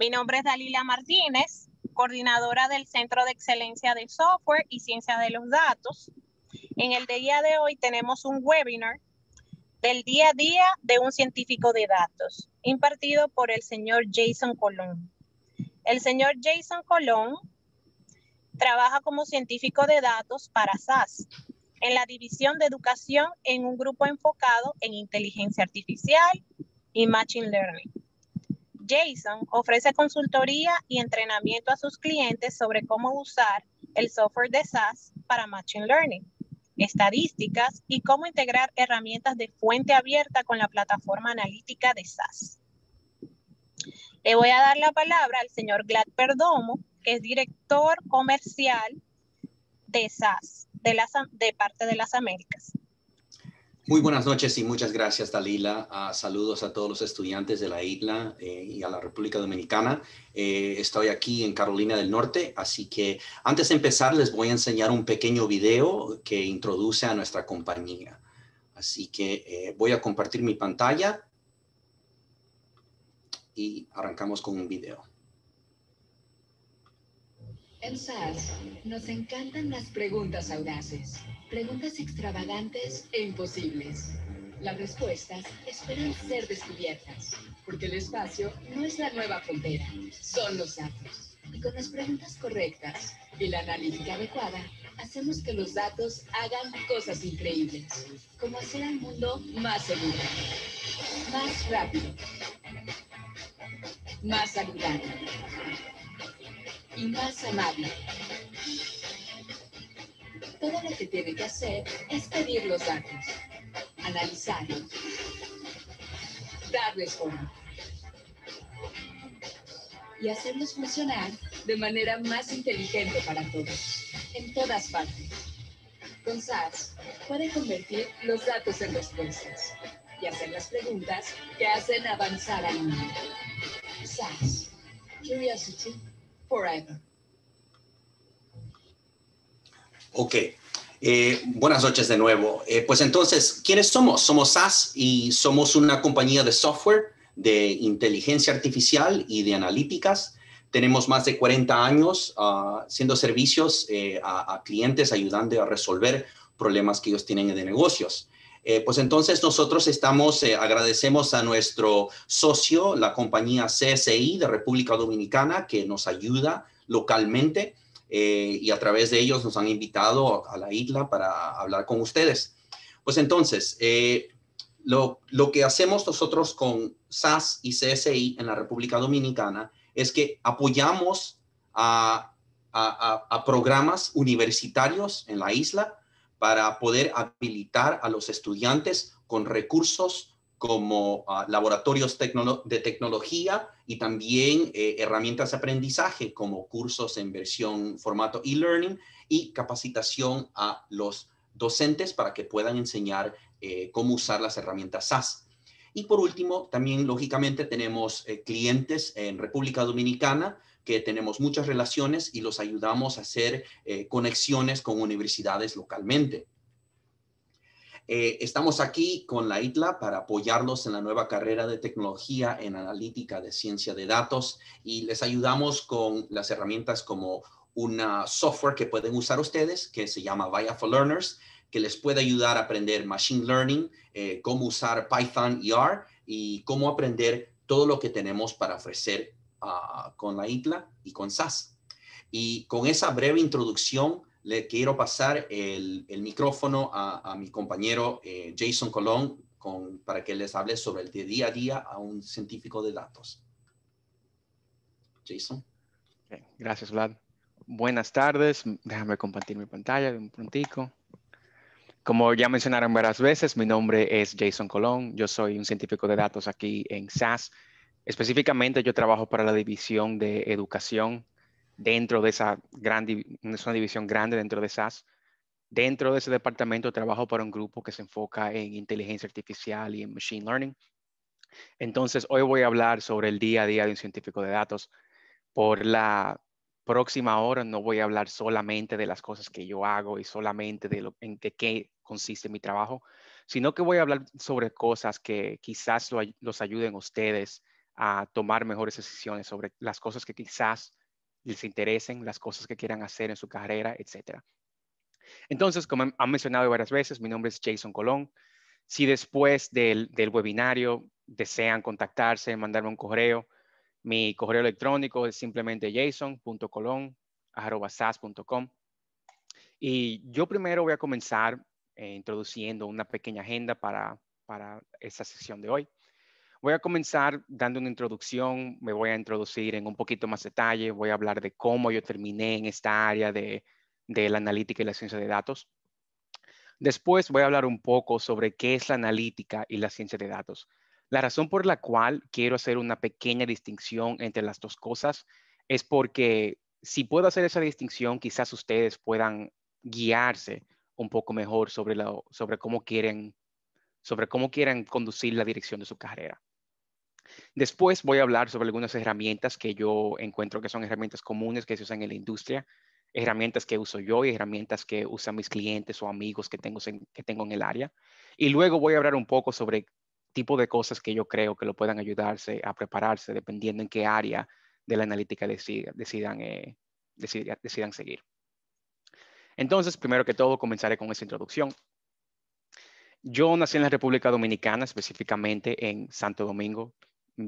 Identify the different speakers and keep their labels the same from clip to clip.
Speaker 1: Mi nombre es Dalila Martínez, coordinadora del Centro de Excelencia de Software y Ciencia de los Datos. En el día de hoy tenemos un webinar del día a día de un científico de datos, impartido por el señor Jason Colón. El señor Jason Colón trabaja como científico de datos para SAS en la división de educación en un grupo enfocado en inteligencia artificial y machine learning. Jason ofrece consultoría y entrenamiento a sus clientes sobre cómo usar el software de SAS para machine learning estadísticas y cómo integrar herramientas de fuente abierta con la plataforma analítica de SAS. Le voy a dar la palabra al señor Glad Perdomo, que es director comercial de SAS, de, de parte de las Américas.
Speaker 2: Muy buenas noches y muchas gracias, Dalila. Uh, saludos a todos los estudiantes de la isla eh, y a la República Dominicana. Eh, estoy aquí en Carolina del Norte, así que antes de empezar les voy a enseñar un pequeño video que introduce a nuestra compañía. Así que eh, voy a compartir mi pantalla y arrancamos con un video.
Speaker 3: En nos encantan las preguntas audaces, preguntas extravagantes e imposibles. Las respuestas esperan ser descubiertas, porque el espacio no es la nueva frontera, son los datos. Y con las preguntas correctas y la analítica adecuada, hacemos que los datos hagan cosas increíbles, como hacer al mundo más seguro, más rápido, más saludable y más amable. Todo lo que tiene que hacer es pedir los datos, analizarlos, darles forma y hacerlos funcionar de manera más inteligente para todos, en todas partes. Con SAS puede convertir los datos en respuestas y hacer las preguntas que hacen avanzar al mundo. SAS, Curiosity forever.
Speaker 2: Ok. Eh, buenas noches de nuevo. Eh, pues entonces, ¿quiénes somos? Somos SAS y somos una compañía de software, de inteligencia artificial y de analíticas. Tenemos más de 40 años uh, haciendo servicios eh, a, clientes, ayudando a resolver problemas que ellos tienen de negocios. Eh, pues entonces nosotros estamos, agradecemos a nuestro socio, la compañía CSI de República Dominicana, que nos ayuda localmente eh, y a través de ellos nos han invitado a la isla para hablar con ustedes. Pues entonces, lo, lo, que hacemos nosotros con SAS y CSI en la República Dominicana es que apoyamos a, a, a programas universitarios en la isla para poder habilitar a los estudiantes con recursos como uh, laboratorios de tecnología y también eh, herramientas de aprendizaje como cursos en versión formato e-learning y capacitación a los docentes para que puedan enseñar eh, cómo usar las herramientas SAS. Y por último, también lógicamente tenemos eh, clientes en República Dominicana que tenemos muchas relaciones y los ayudamos a hacer conexiones con universidades localmente. Eh, estamos aquí con la ITLA para apoyarlos en la nueva carrera de tecnología en analítica de ciencia de datos y les ayudamos con las herramientas como una software que pueden usar ustedes que se llama Via for Learners, que les puede ayudar a aprender machine learning, eh, cómo usar Python y R y cómo aprender todo lo que tenemos para ofrecer con la ITLA y con SAS. Y con esa breve introducción, le quiero pasar el, el micrófono a, a, mi compañero eh, Jason Colón con, para que les hable sobre el día a día a un científico de datos. Jason.
Speaker 4: Gracias, Vlad. Buenas tardes. Déjame compartir mi pantalla de un prontico. Como ya mencionaron varias veces, mi nombre es Jason Colón. Yo soy un científico de datos aquí en SAS Específicamente yo trabajo para la división de educación dentro de esa gran, es una división grande dentro de SAS. Dentro de ese departamento trabajo para un grupo que se enfoca en inteligencia artificial y en machine learning. Entonces, hoy voy a hablar sobre el día a día de un científico de datos. Por la próxima hora no voy a hablar solamente de las cosas que yo hago y solamente de lo, en qué consiste mi trabajo, sino que voy a hablar sobre cosas que quizás lo, los ayuden a ustedes a tomar mejores decisiones sobre las cosas que quizás les interesen, las cosas que quieran hacer en su carrera, etc. Entonces, como han mencionado varias veces, mi nombre es Jason Colón. Si después del, del webinario desean contactarse, mandarme un correo, mi correo electrónico es simplemente jason.colon.com. Y yo primero voy a comenzar eh, introduciendo una pequeña agenda para, para esta sesión de hoy. Voy a comenzar dando una introducción, me voy a introducir en un poquito más detalle, voy a hablar de cómo yo terminé en esta área de, de la analítica y la ciencia de datos. Después voy a hablar un poco sobre qué es la analítica y la ciencia de datos. La razón por la cual quiero hacer una pequeña distinción entre las dos cosas es porque si puedo hacer esa distinción, quizás ustedes puedan guiarse un poco mejor sobre, sobre, cómo quieren, sobre cómo quieren conducir la dirección de su carrera. Después voy a hablar sobre algunas herramientas que yo encuentro que son herramientas comunes que se usan en la industria, herramientas que uso yo y herramientas que usan mis clientes o amigos que tengo, que tengo en el área. Y luego voy a hablar un poco sobre tipo de cosas que yo creo que lo puedan ayudarse a prepararse dependiendo en qué área de la analítica decidan, eh, decidan seguir. Entonces, primero que todo, comenzaré con esta introducción. Yo nací en la República Dominicana, específicamente en Santo Domingo,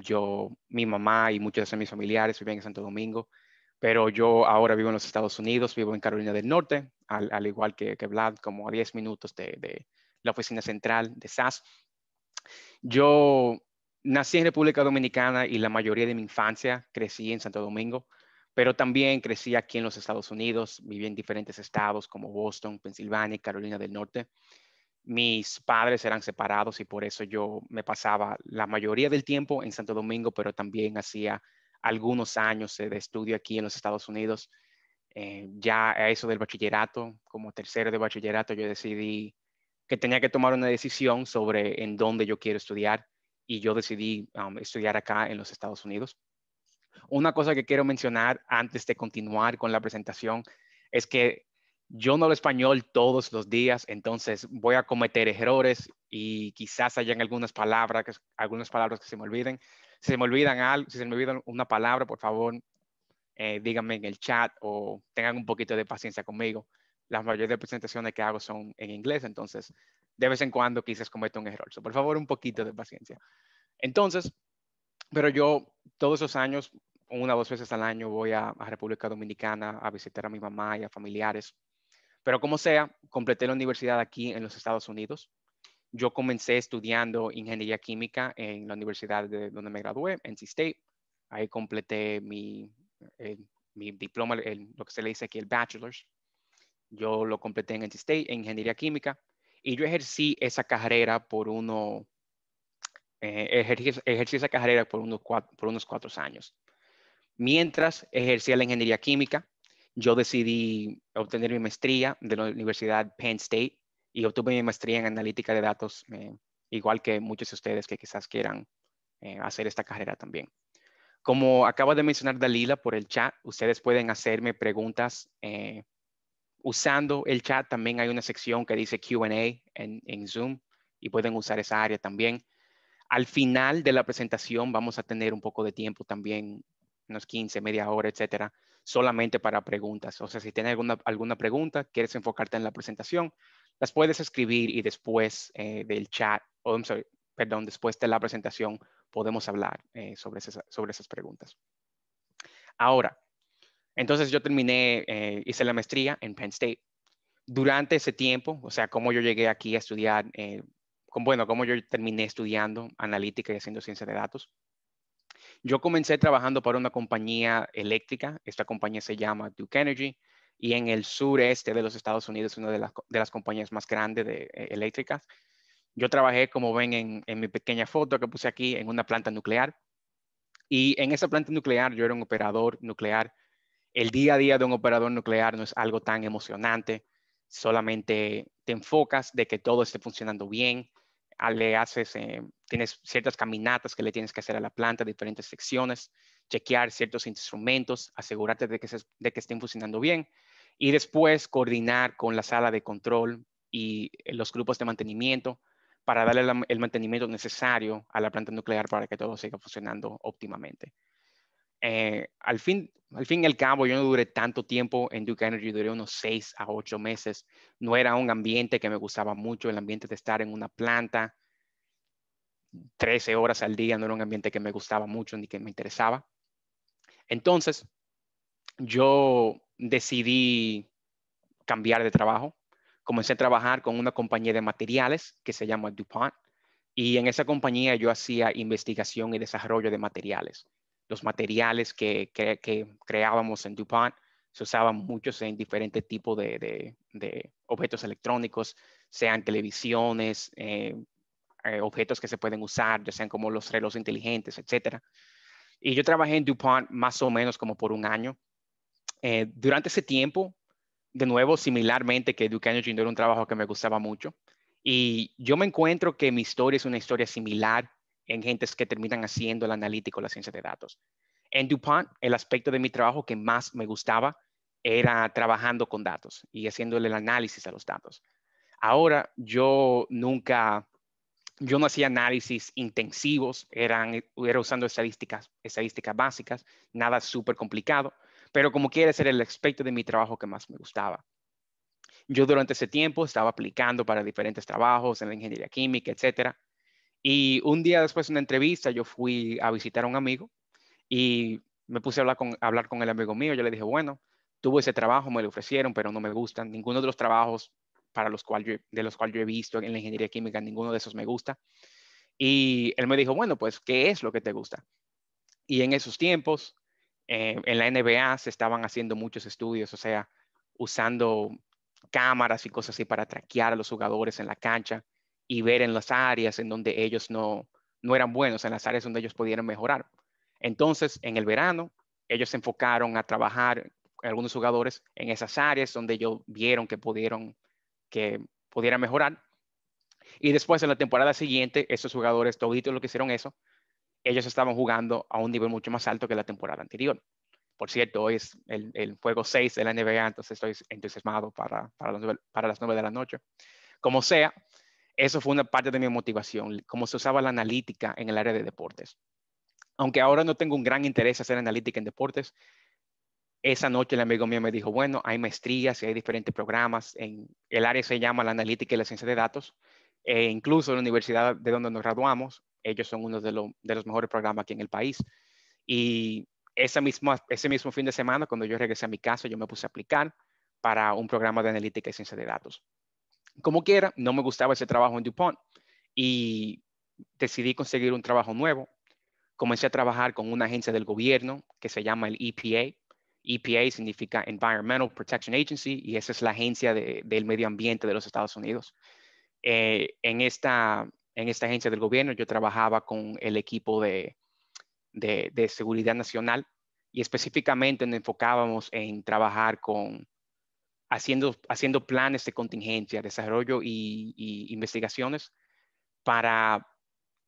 Speaker 4: yo, mi mamá y muchos de mis familiares viven en Santo Domingo, pero yo ahora vivo en los Estados Unidos, vivo en Carolina del Norte, al, igual que, que, Vlad, como a 10 minutos de, de, la oficina central de SAS. Yo nací en República Dominicana y la mayoría de mi infancia crecí en Santo Domingo, pero también crecí aquí en los Estados Unidos, viví en diferentes estados como Boston, Pensilvania y Carolina del Norte mis padres eran separados y por eso yo me pasaba la mayoría del tiempo en Santo Domingo, pero también hacía algunos años de estudio aquí en los Estados Unidos. Eh, ya a eso del bachillerato, como tercero de bachillerato, yo decidí que tenía que tomar una decisión sobre en dónde yo quiero estudiar y yo decidí um, estudiar acá en los Estados Unidos. Una cosa que quiero mencionar antes de continuar con la presentación es que yo no hablo español todos los días, entonces voy a cometer errores y quizás hayan algunas palabras, algunas palabras que se me olviden. Si se me olvidan algo, si se me olvida una palabra, por favor, eh, díganme en el chat o tengan un poquito de paciencia conmigo. Las mayores presentaciones que hago son en inglés, entonces de vez en cuando quizás cometo un error. por favor, un poquito de paciencia. Entonces, pero yo todos esos años, una o dos veces al año, voy a, a República Dominicana a visitar a mi mamá y a familiares pero como sea, completé la universidad aquí en los Estados Unidos. Yo comencé estudiando ingeniería química en la universidad de donde me gradué, NC State. Ahí completé mi, eh, mi diploma, lo que se le dice aquí el bachelor's. Yo lo completé en NC State en ingeniería química y yo ejercí esa carrera por uno, eh, ejercí, esa carrera por unos, por unos cuatro años. Mientras ejercía la ingeniería química, yo decidí obtener mi maestría de la Universidad Penn State y obtuve mi maestría en analítica de datos, eh, igual que muchos de ustedes que quizás quieran eh, hacer esta carrera también. Como acaba de mencionar Dalila por el chat, ustedes pueden hacerme preguntas eh, usando el chat. También hay una sección que dice QA en, en Zoom y pueden usar esa área también. Al final de la presentación vamos a tener un poco de tiempo también, unos 15, media hora, etcétera, solamente para preguntas. O sea, si tienes alguna, alguna pregunta, quieres enfocarte en la presentación, las puedes escribir y después eh, del chat, o perdón, después de la presentación podemos hablar eh, sobre, esas, sobre esas preguntas. Ahora, entonces yo terminé, eh, hice la maestría en Penn State. Durante ese tiempo, o sea, cómo yo llegué aquí a estudiar, con, bueno, cómo yo terminé estudiando analítica y haciendo ciencia de datos. Yo comencé trabajando para una compañía eléctrica, esta compañía se llama Duke Energy, y en el sureste de los Estados Unidos una de las, compañías más grandes de eh, eléctricas. Yo trabajé, como ven en, en mi pequeña foto que puse aquí, en una planta nuclear. Y en esa planta nuclear yo era un operador nuclear. El día a día de un operador nuclear no es algo tan emocionante, solamente te enfocas de que todo esté funcionando bien, le haces, eh, tienes ciertas caminatas que le tienes que hacer a la planta, diferentes secciones, chequear ciertos instrumentos, asegurarte de que, que estén funcionando bien y después coordinar con la sala de control y eh, los grupos de mantenimiento para darle el mantenimiento necesario a la planta nuclear para que todo siga funcionando óptimamente. Eh, al, fin, al fin y al cabo, yo no duré tanto tiempo en Duke Energy, duré unos seis a ocho meses. No era un ambiente que me gustaba mucho, el ambiente de estar en una planta 13 horas al día no era un ambiente que me gustaba mucho ni que me interesaba. Entonces, yo decidí cambiar de trabajo. Comencé a trabajar con una compañía de materiales que se llama DuPont y en esa compañía yo hacía investigación y desarrollo de materiales. Los materiales que, creábamos en DuPont se usaban muchos en diferentes tipos de, objetos electrónicos, sean televisiones, eh, eh, objetos que se pueden usar, ya sean como los relojes inteligentes, etcétera. Y yo trabajé en DuPont más o menos como por un año. Eh, durante ese tiempo, de nuevo, similarmente que Duke Energy no era un trabajo que me gustaba mucho. Y yo me encuentro que mi historia es una historia similar en gentes que terminan haciendo el analítico, la ciencia de datos. En DuPont, el aspecto de mi trabajo que más me gustaba era trabajando con datos y haciéndole el análisis a los datos. Ahora, yo nunca, yo no hacía análisis intensivos, eran, era usando estadísticas, estadísticas básicas, nada súper complicado, pero como quiere ser el aspecto de mi trabajo que más me gustaba. Yo durante ese tiempo estaba aplicando para diferentes trabajos en la ingeniería química, etcétera. Y un día después de una entrevista, yo fui a visitar a un amigo y me puse a hablar con, hablar con el amigo mío. Yo le dije, bueno, tuve ese trabajo, me lo ofrecieron, pero no me gustan. Ninguno de los trabajos para los cuales de los cuales yo he visto en la ingeniería química, ninguno de esos me gusta. Y él me dijo, bueno, pues, ¿qué es lo que te gusta? Y en esos tiempos, eh, en la NBA se estaban haciendo muchos estudios, o sea, usando cámaras y cosas así para traquear a los jugadores en la cancha y ver en las áreas en donde ellos no, no eran buenos, en las áreas donde ellos pudieran mejorar. Entonces, en el verano, ellos se enfocaron a trabajar algunos jugadores en esas áreas donde ellos vieron que pudieron que pudiera mejorar. Y después en la temporada siguiente, esos jugadores, toditos lo que hicieron eso, ellos estaban jugando a un nivel mucho más alto que la temporada anterior. Por cierto, hoy es el, juego 6 de la NBA, entonces estoy entusiasmado para, para, las, para las 9 de la noche. Como sea, eso fue una parte de mi motivación, cómo se usaba la analítica en el área de deportes. Aunque ahora no tengo un gran interés en hacer analítica en deportes, esa noche el amigo mío me dijo, bueno, hay maestrías y hay diferentes programas. En el área se llama la analítica y la ciencia de datos. E incluso la universidad de donde nos graduamos, ellos son uno de, los mejores programas aquí en el país. Y esa misma, ese mismo fin de semana, cuando yo regresé a mi casa, yo me puse a aplicar para un programa de analítica y ciencia de datos. Como quiera, no me gustaba ese trabajo en DuPont y decidí conseguir un trabajo nuevo. Comencé a trabajar con una agencia del gobierno que se llama el EPA, EPA significa Environmental Protection Agency y esa es la agencia del medio ambiente de los Estados Unidos. Eh, en, esta, en esta agencia del gobierno yo trabajaba con el equipo de, de, seguridad nacional y específicamente nos enfocábamos en trabajar con haciendo, planes de contingencia, desarrollo y, y investigaciones para,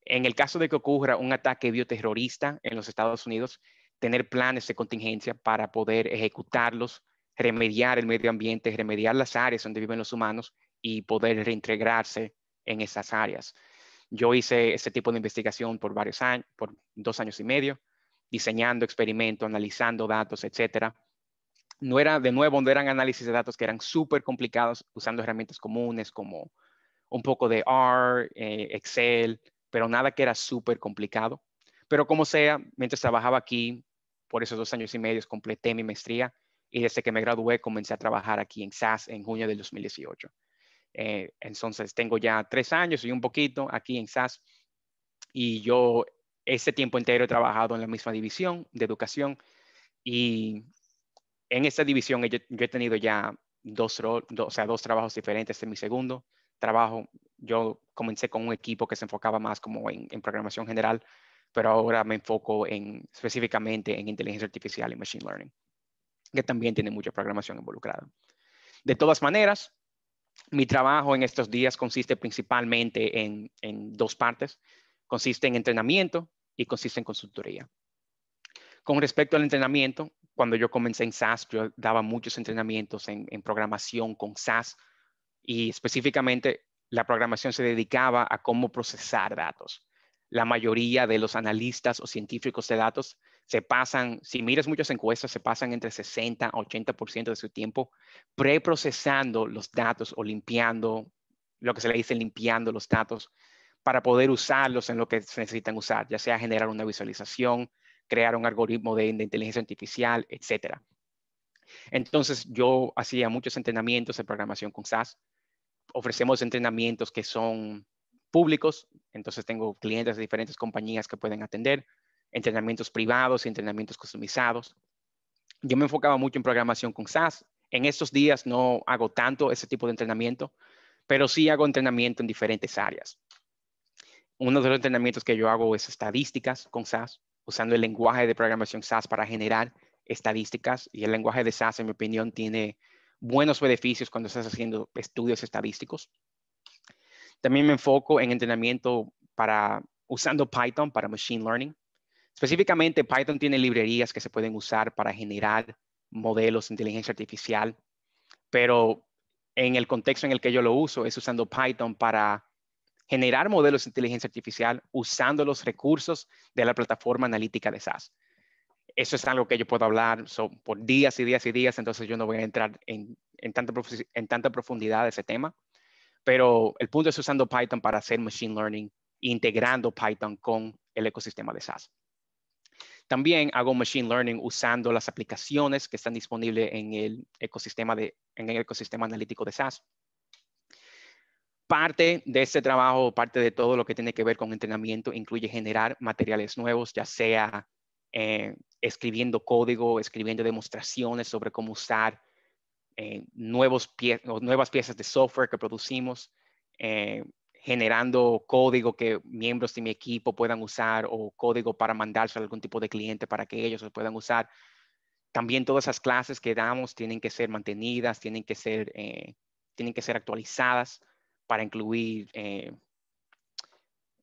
Speaker 4: en el caso de que ocurra un ataque bioterrorista en los Estados Unidos, tener planes de contingencia para poder ejecutarlos, remediar el medio ambiente, remediar las áreas donde viven los humanos y poder reintegrarse en esas áreas. Yo hice ese tipo de investigación por varios años, por dos años y medio, diseñando experimentos, analizando datos, etcétera. No era, de nuevo, no eran análisis de datos que eran súper complicados usando herramientas comunes como un poco de R, eh, Excel, pero nada que era súper complicado. Pero como sea, mientras trabajaba aquí, por esos dos años y medio completé mi maestría y desde que me gradué comencé a trabajar aquí en SAS en junio del 2018. Eh, entonces tengo ya tres años y un poquito aquí en SAS y yo ese tiempo entero he trabajado en la misma división de educación y en esa división yo, he tenido ya dos, o sea, dos trabajos diferentes en mi segundo trabajo. Yo comencé con un equipo que se enfocaba más como en programación general, pero ahora me enfoco en, específicamente en inteligencia artificial y machine learning, que también tiene mucha programación involucrada. De todas maneras, mi trabajo en estos días consiste principalmente en, dos partes. Consiste en entrenamiento y consiste en consultoría. Con respecto al entrenamiento, cuando yo comencé en SAS, yo daba muchos entrenamientos en, en programación con SAS y específicamente la programación se dedicaba a cómo procesar datos. La mayoría de los analistas o científicos de datos se pasan, si miras muchas encuestas, se pasan entre 60 a 80% de su tiempo preprocesando los datos o limpiando, lo que se le dice limpiando los datos para poder usarlos en lo que se necesitan usar, ya sea generar una visualización, crear un algoritmo de, inteligencia artificial, etc. Entonces, yo hacía muchos entrenamientos de programación con SAS. Ofrecemos entrenamientos que son públicos, entonces tengo clientes de diferentes compañías que pueden atender, entrenamientos privados y entrenamientos customizados. Yo me enfocaba mucho en programación con SAS. En estos días no hago tanto ese tipo de entrenamiento, pero sí hago entrenamiento en diferentes áreas. Uno de los entrenamientos que yo hago es estadísticas con SAS, usando el lenguaje de programación SAS para generar estadísticas. Y el lenguaje de SAS, en mi opinión, tiene buenos beneficios cuando estás haciendo estudios estadísticos. También me enfoco en entrenamiento para usando Python para Machine Learning. Específicamente, Python tiene librerías que se pueden usar para generar modelos de inteligencia artificial, pero en el contexto en el que yo lo uso es usando Python para generar modelos de inteligencia artificial usando los recursos de la plataforma analítica de SAS. Eso es algo que yo puedo hablar por días y días y días, entonces yo no voy a entrar en, tanta, profundidad de ese tema, pero el punto es usando Python para hacer Machine Learning, integrando Python con el ecosistema de SAS. También hago Machine Learning usando las aplicaciones que están disponibles en el ecosistema, en el ecosistema analítico de SAS Parte de este trabajo, parte de todo lo que tiene que ver con entrenamiento, incluye generar materiales nuevos, ya sea eh, escribiendo código, escribiendo demostraciones sobre cómo usar eh, nuevos pie nuevas piezas de software que producimos, eh, generando código que miembros de mi equipo puedan usar o código para mandarse a algún tipo de cliente para que ellos lo puedan usar. También todas esas clases que damos tienen que ser mantenidas, tienen que ser, tienen que ser actualizadas para incluir, eh,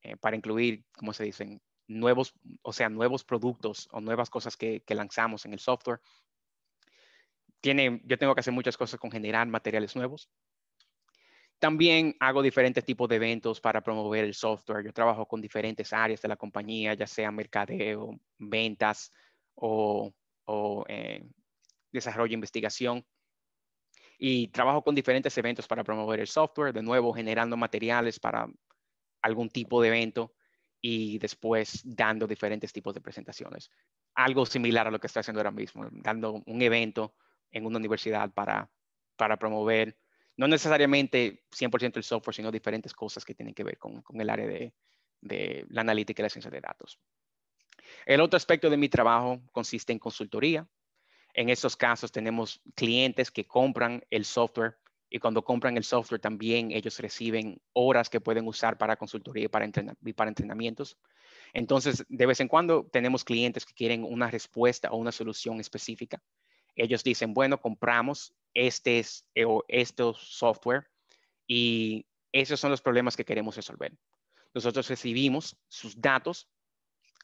Speaker 4: eh, para incluir, ¿cómo se dicen? Nuevos, o sea, nuevos productos o nuevas cosas que, lanzamos en el software. Tiene, yo tengo que hacer muchas cosas con generar materiales nuevos. También hago diferentes tipos de eventos para promover el software. Yo trabajo con diferentes áreas de la compañía, ya sea mercadeo, ventas o, eh, desarrollo e investigación y trabajo con diferentes eventos para promover el software, de nuevo generando materiales para algún tipo de evento y después dando diferentes tipos de presentaciones. Algo similar a lo que estoy haciendo ahora mismo, dando un evento en una universidad para, para promover no necesariamente 100% el software, sino diferentes cosas que tienen que ver con, con el área de, de la analítica y la ciencia de datos. El otro aspecto de mi trabajo consiste en consultoría. En estos casos tenemos clientes que compran el software y cuando compran el software también ellos reciben horas que pueden usar para consultoría y para, para entrenamientos. Entonces, de vez en cuando tenemos clientes que quieren una respuesta o una solución específica. Ellos dicen, bueno, compramos este, eh, estos software y esos son los problemas que queremos resolver. Nosotros recibimos sus datos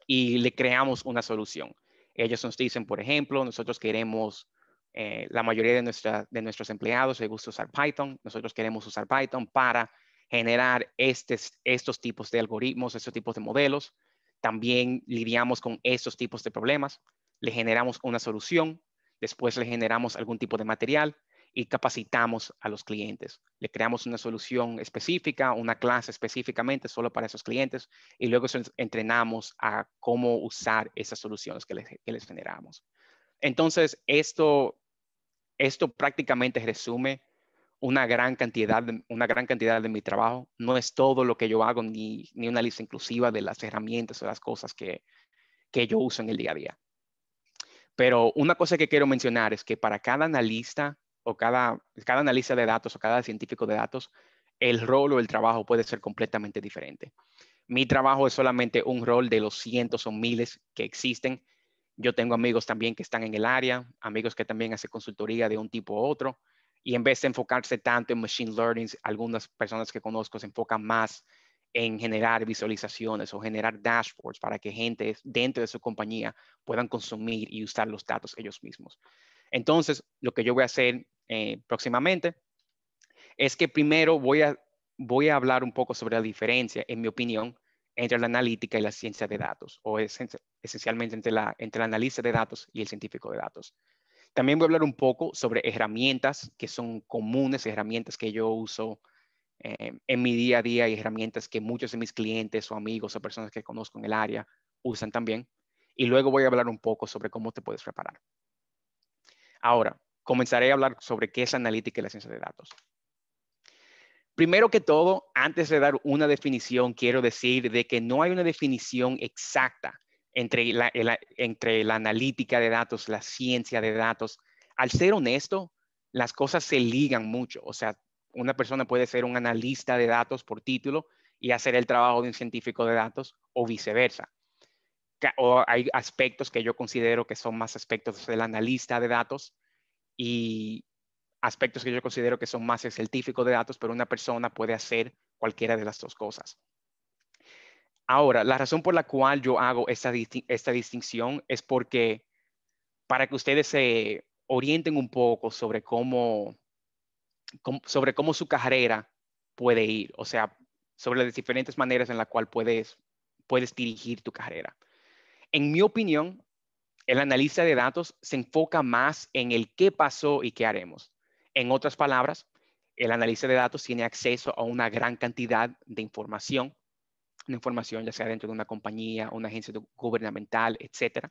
Speaker 4: y le creamos una solución. Ellos nos dicen, por ejemplo, nosotros queremos, eh, la mayoría de, nuestra, de nuestros empleados les gusta usar Python, nosotros queremos usar Python para generar estos tipos de algoritmos, estos tipos de modelos. También lidiamos con estos tipos de problemas, le generamos una solución, después le generamos algún tipo de material y capacitamos a los clientes. Le creamos una solución específica, una clase específicamente solo para esos clientes y luego entrenamos a cómo usar esas soluciones que les, generamos. Entonces, esto, esto prácticamente resume una gran, cantidad de, una gran cantidad de mi trabajo. No es todo lo que yo hago ni, ni una lista inclusiva de las herramientas o las cosas que, que yo uso en el día a día. Pero una cosa que quiero mencionar es que para cada analista o cada, cada analista de datos o cada científico de datos, el rol o el trabajo puede ser completamente diferente. Mi trabajo es solamente un rol de los cientos o miles que existen. Yo tengo amigos también que están en el área, amigos que también hacen consultoría de un tipo u otro. Y en vez de enfocarse tanto en machine learning, algunas personas que conozco se enfocan más en generar visualizaciones o generar dashboards para que gente dentro de su compañía puedan consumir y usar los datos ellos mismos. Entonces, lo que yo voy a hacer eh, próximamente es que primero voy a voy a hablar un poco sobre la diferencia, en mi opinión, entre la analítica y la ciencia de datos, o esencialmente entre la, entre el analista de datos y el científico de datos. También voy a hablar un poco sobre herramientas que son comunes, herramientas que yo uso eh, en mi día a día y herramientas que muchos de mis clientes o amigos o personas que conozco en el área usan también. Y luego voy a hablar un poco sobre cómo te puedes preparar. Ahora, comenzaré a hablar sobre qué es la analítica y la ciencia de datos. Primero que todo, antes de dar una definición, quiero decir de que no hay una definición exacta entre la, entre la analítica de datos, la ciencia de datos. Al ser honesto, las cosas se ligan mucho. O sea, una persona puede ser un analista de datos por título y hacer el trabajo de un científico de datos o viceversa. O hay aspectos que yo considero que son más aspectos del analista de datos y aspectos que yo considero que son más el científico de datos, pero una persona puede hacer cualquiera de las dos cosas. Ahora, la razón por la cual yo hago esta, esta distinción es porque para que ustedes se orienten un poco sobre cómo sobre cómo su carrera puede ir, o sea, sobre las diferentes maneras en las cuales puedes, puedes dirigir tu carrera. En mi opinión, el analista de datos se enfoca más en el qué pasó y qué haremos. En otras palabras, el analista de datos tiene acceso a una gran cantidad de información, una información ya sea dentro de una compañía, una agencia gubernamental, etc.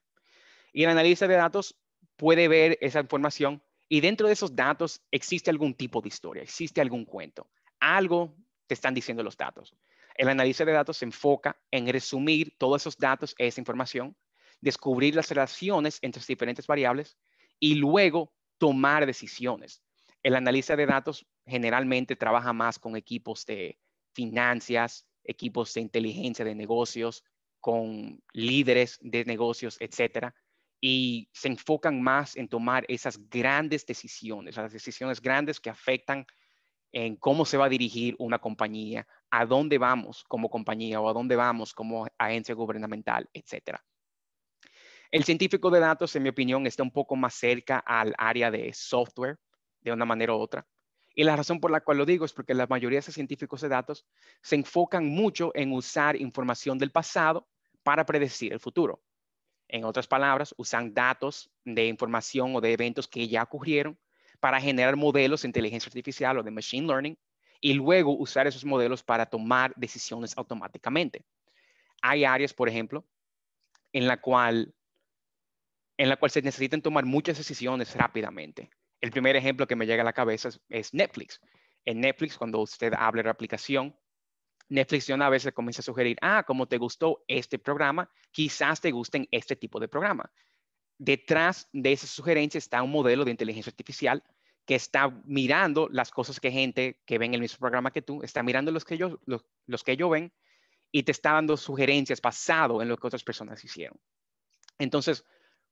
Speaker 4: Y el analista de datos puede ver esa información y dentro de esos datos existe algún tipo de historia, existe algún cuento, algo te están diciendo los datos. El análisis de datos se enfoca en resumir todos esos datos, esa información, descubrir las relaciones entre diferentes variables y luego tomar decisiones. El análisis de datos generalmente trabaja más con equipos de finanzas, equipos de inteligencia de negocios, con líderes de negocios, etcétera, y se enfocan más en tomar esas grandes decisiones, las decisiones grandes que afectan en cómo se va a dirigir una compañía, a dónde vamos como compañía o a dónde vamos como agencia gubernamental, etc. El científico de datos, en mi opinión, está un poco más cerca al área de software, de una manera u otra. Y la razón por la cual lo digo es porque la mayoría de científicos de datos se enfocan mucho en usar información del pasado para predecir el futuro. En otras palabras, usan datos de información o de eventos que ya ocurrieron para generar modelos de inteligencia artificial o de machine learning y luego usar esos modelos para tomar decisiones automáticamente. Hay áreas, por ejemplo, en la cual, en la cual se necesitan tomar muchas decisiones rápidamente. El primer ejemplo que me llega a la cabeza es, Netflix. En Netflix, cuando usted abre la aplicación, Netflix a veces comienza a sugerir, ah, como te gustó este programa, quizás te gusten este tipo de programa. Detrás de esa sugerencia está un modelo de inteligencia artificial que está mirando las cosas que gente que ven el mismo programa que tú, está mirando los que ellos, los, que ellos ven y te está dando sugerencias basado en lo que otras personas hicieron. Entonces,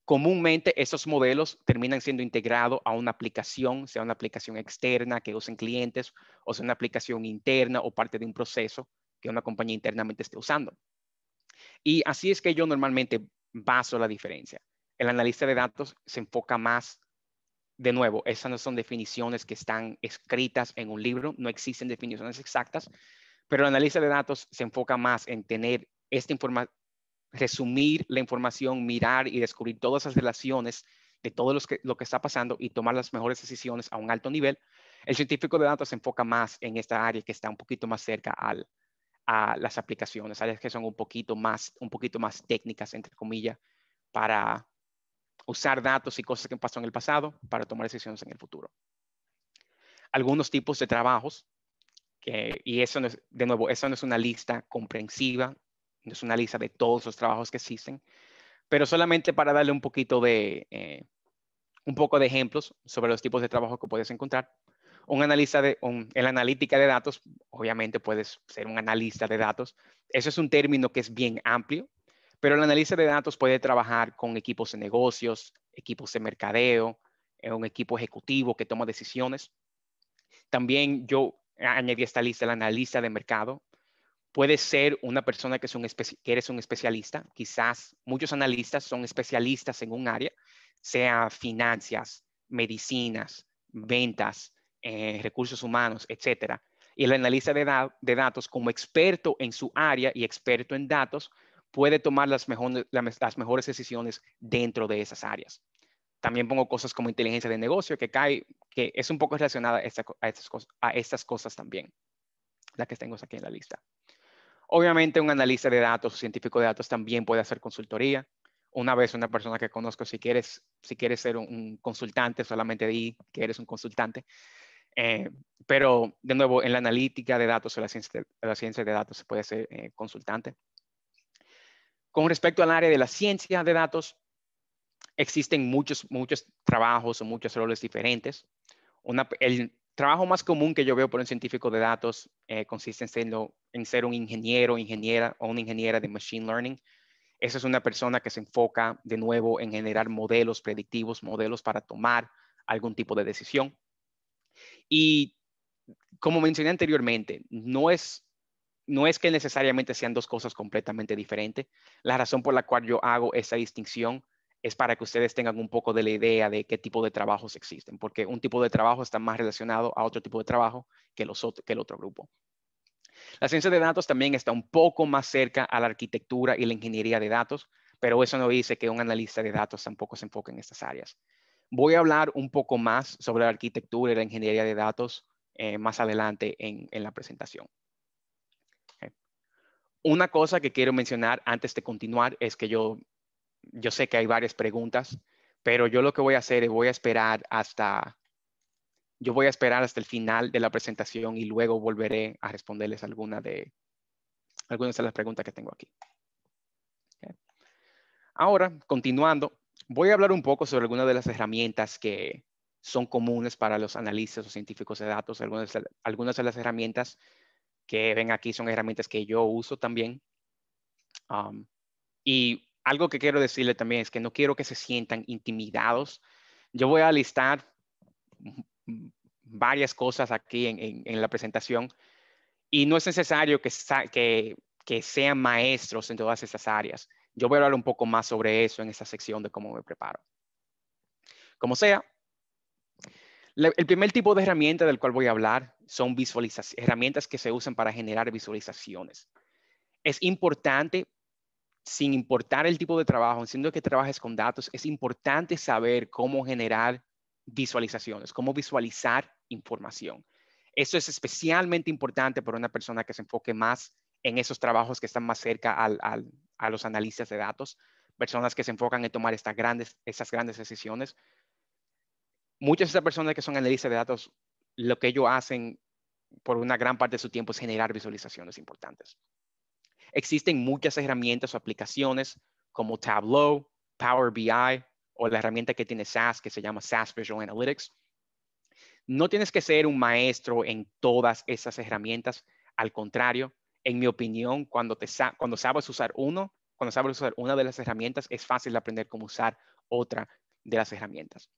Speaker 4: comúnmente esos modelos terminan siendo integrados a una aplicación, sea una aplicación externa que usen clientes o sea una aplicación interna o parte de un proceso que una compañía internamente esté usando. Y así es que yo normalmente baso la diferencia. El analista de datos se enfoca más, de nuevo, esas no son definiciones que están escritas en un libro, no existen definiciones exactas, pero el analista de datos se enfoca más en tener esta información, resumir la información, mirar y descubrir todas las relaciones de todo lo que, lo que está pasando y tomar las mejores decisiones a un alto nivel. El científico de datos se enfoca más en esta área que está un poquito más cerca al, a las aplicaciones, áreas que son un poquito más, un poquito más técnicas, entre comillas, para usar datos y cosas que pasó en el pasado para tomar decisiones en el futuro. Algunos tipos de trabajos, que, y eso no es, de nuevo, eso no es una lista comprensiva, es una lista de todos los trabajos que existen, pero solamente para darle un poquito de, eh, un poco de ejemplos sobre los tipos de trabajo que puedes encontrar. Un analista de, un, el analítica de datos, obviamente puedes ser un analista de datos. Eso es un término que es bien amplio, pero el analista de datos puede trabajar con equipos de negocios, equipos de mercadeo, eh, un equipo ejecutivo que toma decisiones. También yo añadí esta lista el analista de mercado. Puede ser una persona que, es un eres un especialista. Quizás muchos analistas son especialistas en un área, sea finanzas, medicinas, ventas, eh, recursos humanos, etcétera. Y el analista de, datos, como experto en su área y experto en datos, puede tomar las, las mejores decisiones dentro de esas áreas. También pongo cosas como inteligencia de negocio, que es un poco relacionada a, estas, cosas, a estas cosas también, la que tengo aquí en la lista. Obviamente, un analista de datos, científico de datos, también puede hacer consultoría. Una vez una persona que conozco, si quieres, si quieres ser un, consultante, solamente di que eres un consultante. Eh, pero, de nuevo, en la analítica de datos o la ciencia de, datos se puede ser eh, consultante. Con respecto al área de la ciencia de datos, existen muchos, muchos trabajos o muchos roles diferentes. el trabajo más común que yo veo por un científico de datos eh, consiste en, ser un ingeniero, ingeniera o una ingeniera de Machine Learning. Esa es una persona que se enfoca de nuevo en generar modelos predictivos, modelos para tomar algún tipo de decisión. Y como mencioné anteriormente, no es no es que necesariamente sean dos cosas completamente diferentes. La razón por la cual yo hago esa distinción es para que ustedes tengan un poco de la idea de qué tipo de trabajos existen, porque un tipo de trabajo está más relacionado a otro tipo de trabajo que, los, que el otro grupo. La ciencia de datos también está un poco más cerca a la arquitectura y la ingeniería de datos, pero eso no dice que un analista de datos tampoco se enfoque en estas áreas. Voy a hablar un poco más sobre la arquitectura y la ingeniería de datos eh, más adelante en la presentación. Una cosa que quiero mencionar antes de continuar es que yo, yo sé que hay varias preguntas, pero yo lo que voy a hacer es voy a esperar hasta, yo voy a esperar hasta el final de la presentación y luego volveré a responderles alguna de, algunas de las preguntas que tengo aquí. Ahora, continuando, voy a hablar un poco sobre algunas de las herramientas que son comunes para los analistas o científicos de datos, algunas, algunas de las herramientas que ven aquí son herramientas que yo uso también. Um, y algo que quiero decirle también es que no quiero que se sientan intimidados. Yo voy a listar varias cosas aquí en, la presentación y no es necesario que, que, que, sean maestros en todas estas áreas. Yo voy a hablar un poco más sobre eso en esta sección de cómo me preparo. Como sea, el primer tipo de herramienta del cual voy a hablar son herramientas que se usan para generar visualizaciones. Es importante, sin importar el tipo de trabajo, siendo que trabajes con datos, es importante saber cómo generar visualizaciones, cómo visualizar información. Eso es especialmente importante para una persona que se enfoque más en esos trabajos que están más cerca a los analistas de datos, personas que se enfocan en tomar estas grandes, esas grandes decisiones, muchas de estas personas que son analistas de datos, lo que ellos hacen por una gran parte de su tiempo es generar visualizaciones importantes. Existen muchas herramientas o aplicaciones como Tableau, Power BI o la herramienta que tiene SAS que se llama SAS Visual Analytics. No tienes que ser un maestro en todas esas herramientas. Al contrario, en mi opinión, cuando, sabes usar uno, cuando sabes usar una de las herramientas, es fácil aprender cómo usar otra de las herramientas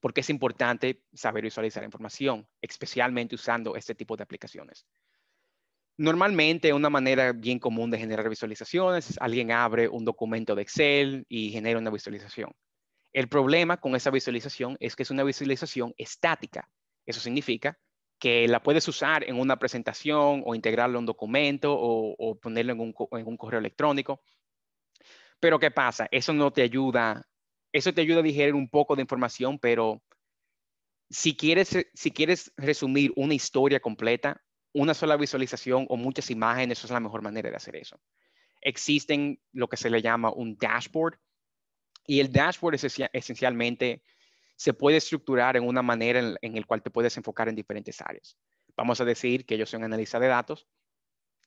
Speaker 4: porque es importante saber visualizar información, especialmente usando este tipo de aplicaciones. Normalmente una manera bien común de generar visualizaciones es alguien abre un documento de Excel y genera una visualización. El problema con esa visualización es que es una visualización estática. Eso significa que la puedes usar en una presentación o integrarlo en un documento o, o ponerlo en un, en un correo electrónico. Pero ¿qué pasa? Eso no te ayuda eso te ayuda a digerir un poco de información, pero si quieres, si quieres resumir una historia completa, una sola visualización o muchas imágenes, eso es la mejor manera de hacer eso. Existen lo que se le llama un dashboard y el dashboard es esencialmente se puede estructurar en una manera en, en, el cual te puedes enfocar en diferentes áreas. Vamos a decir que yo soy un analista de datos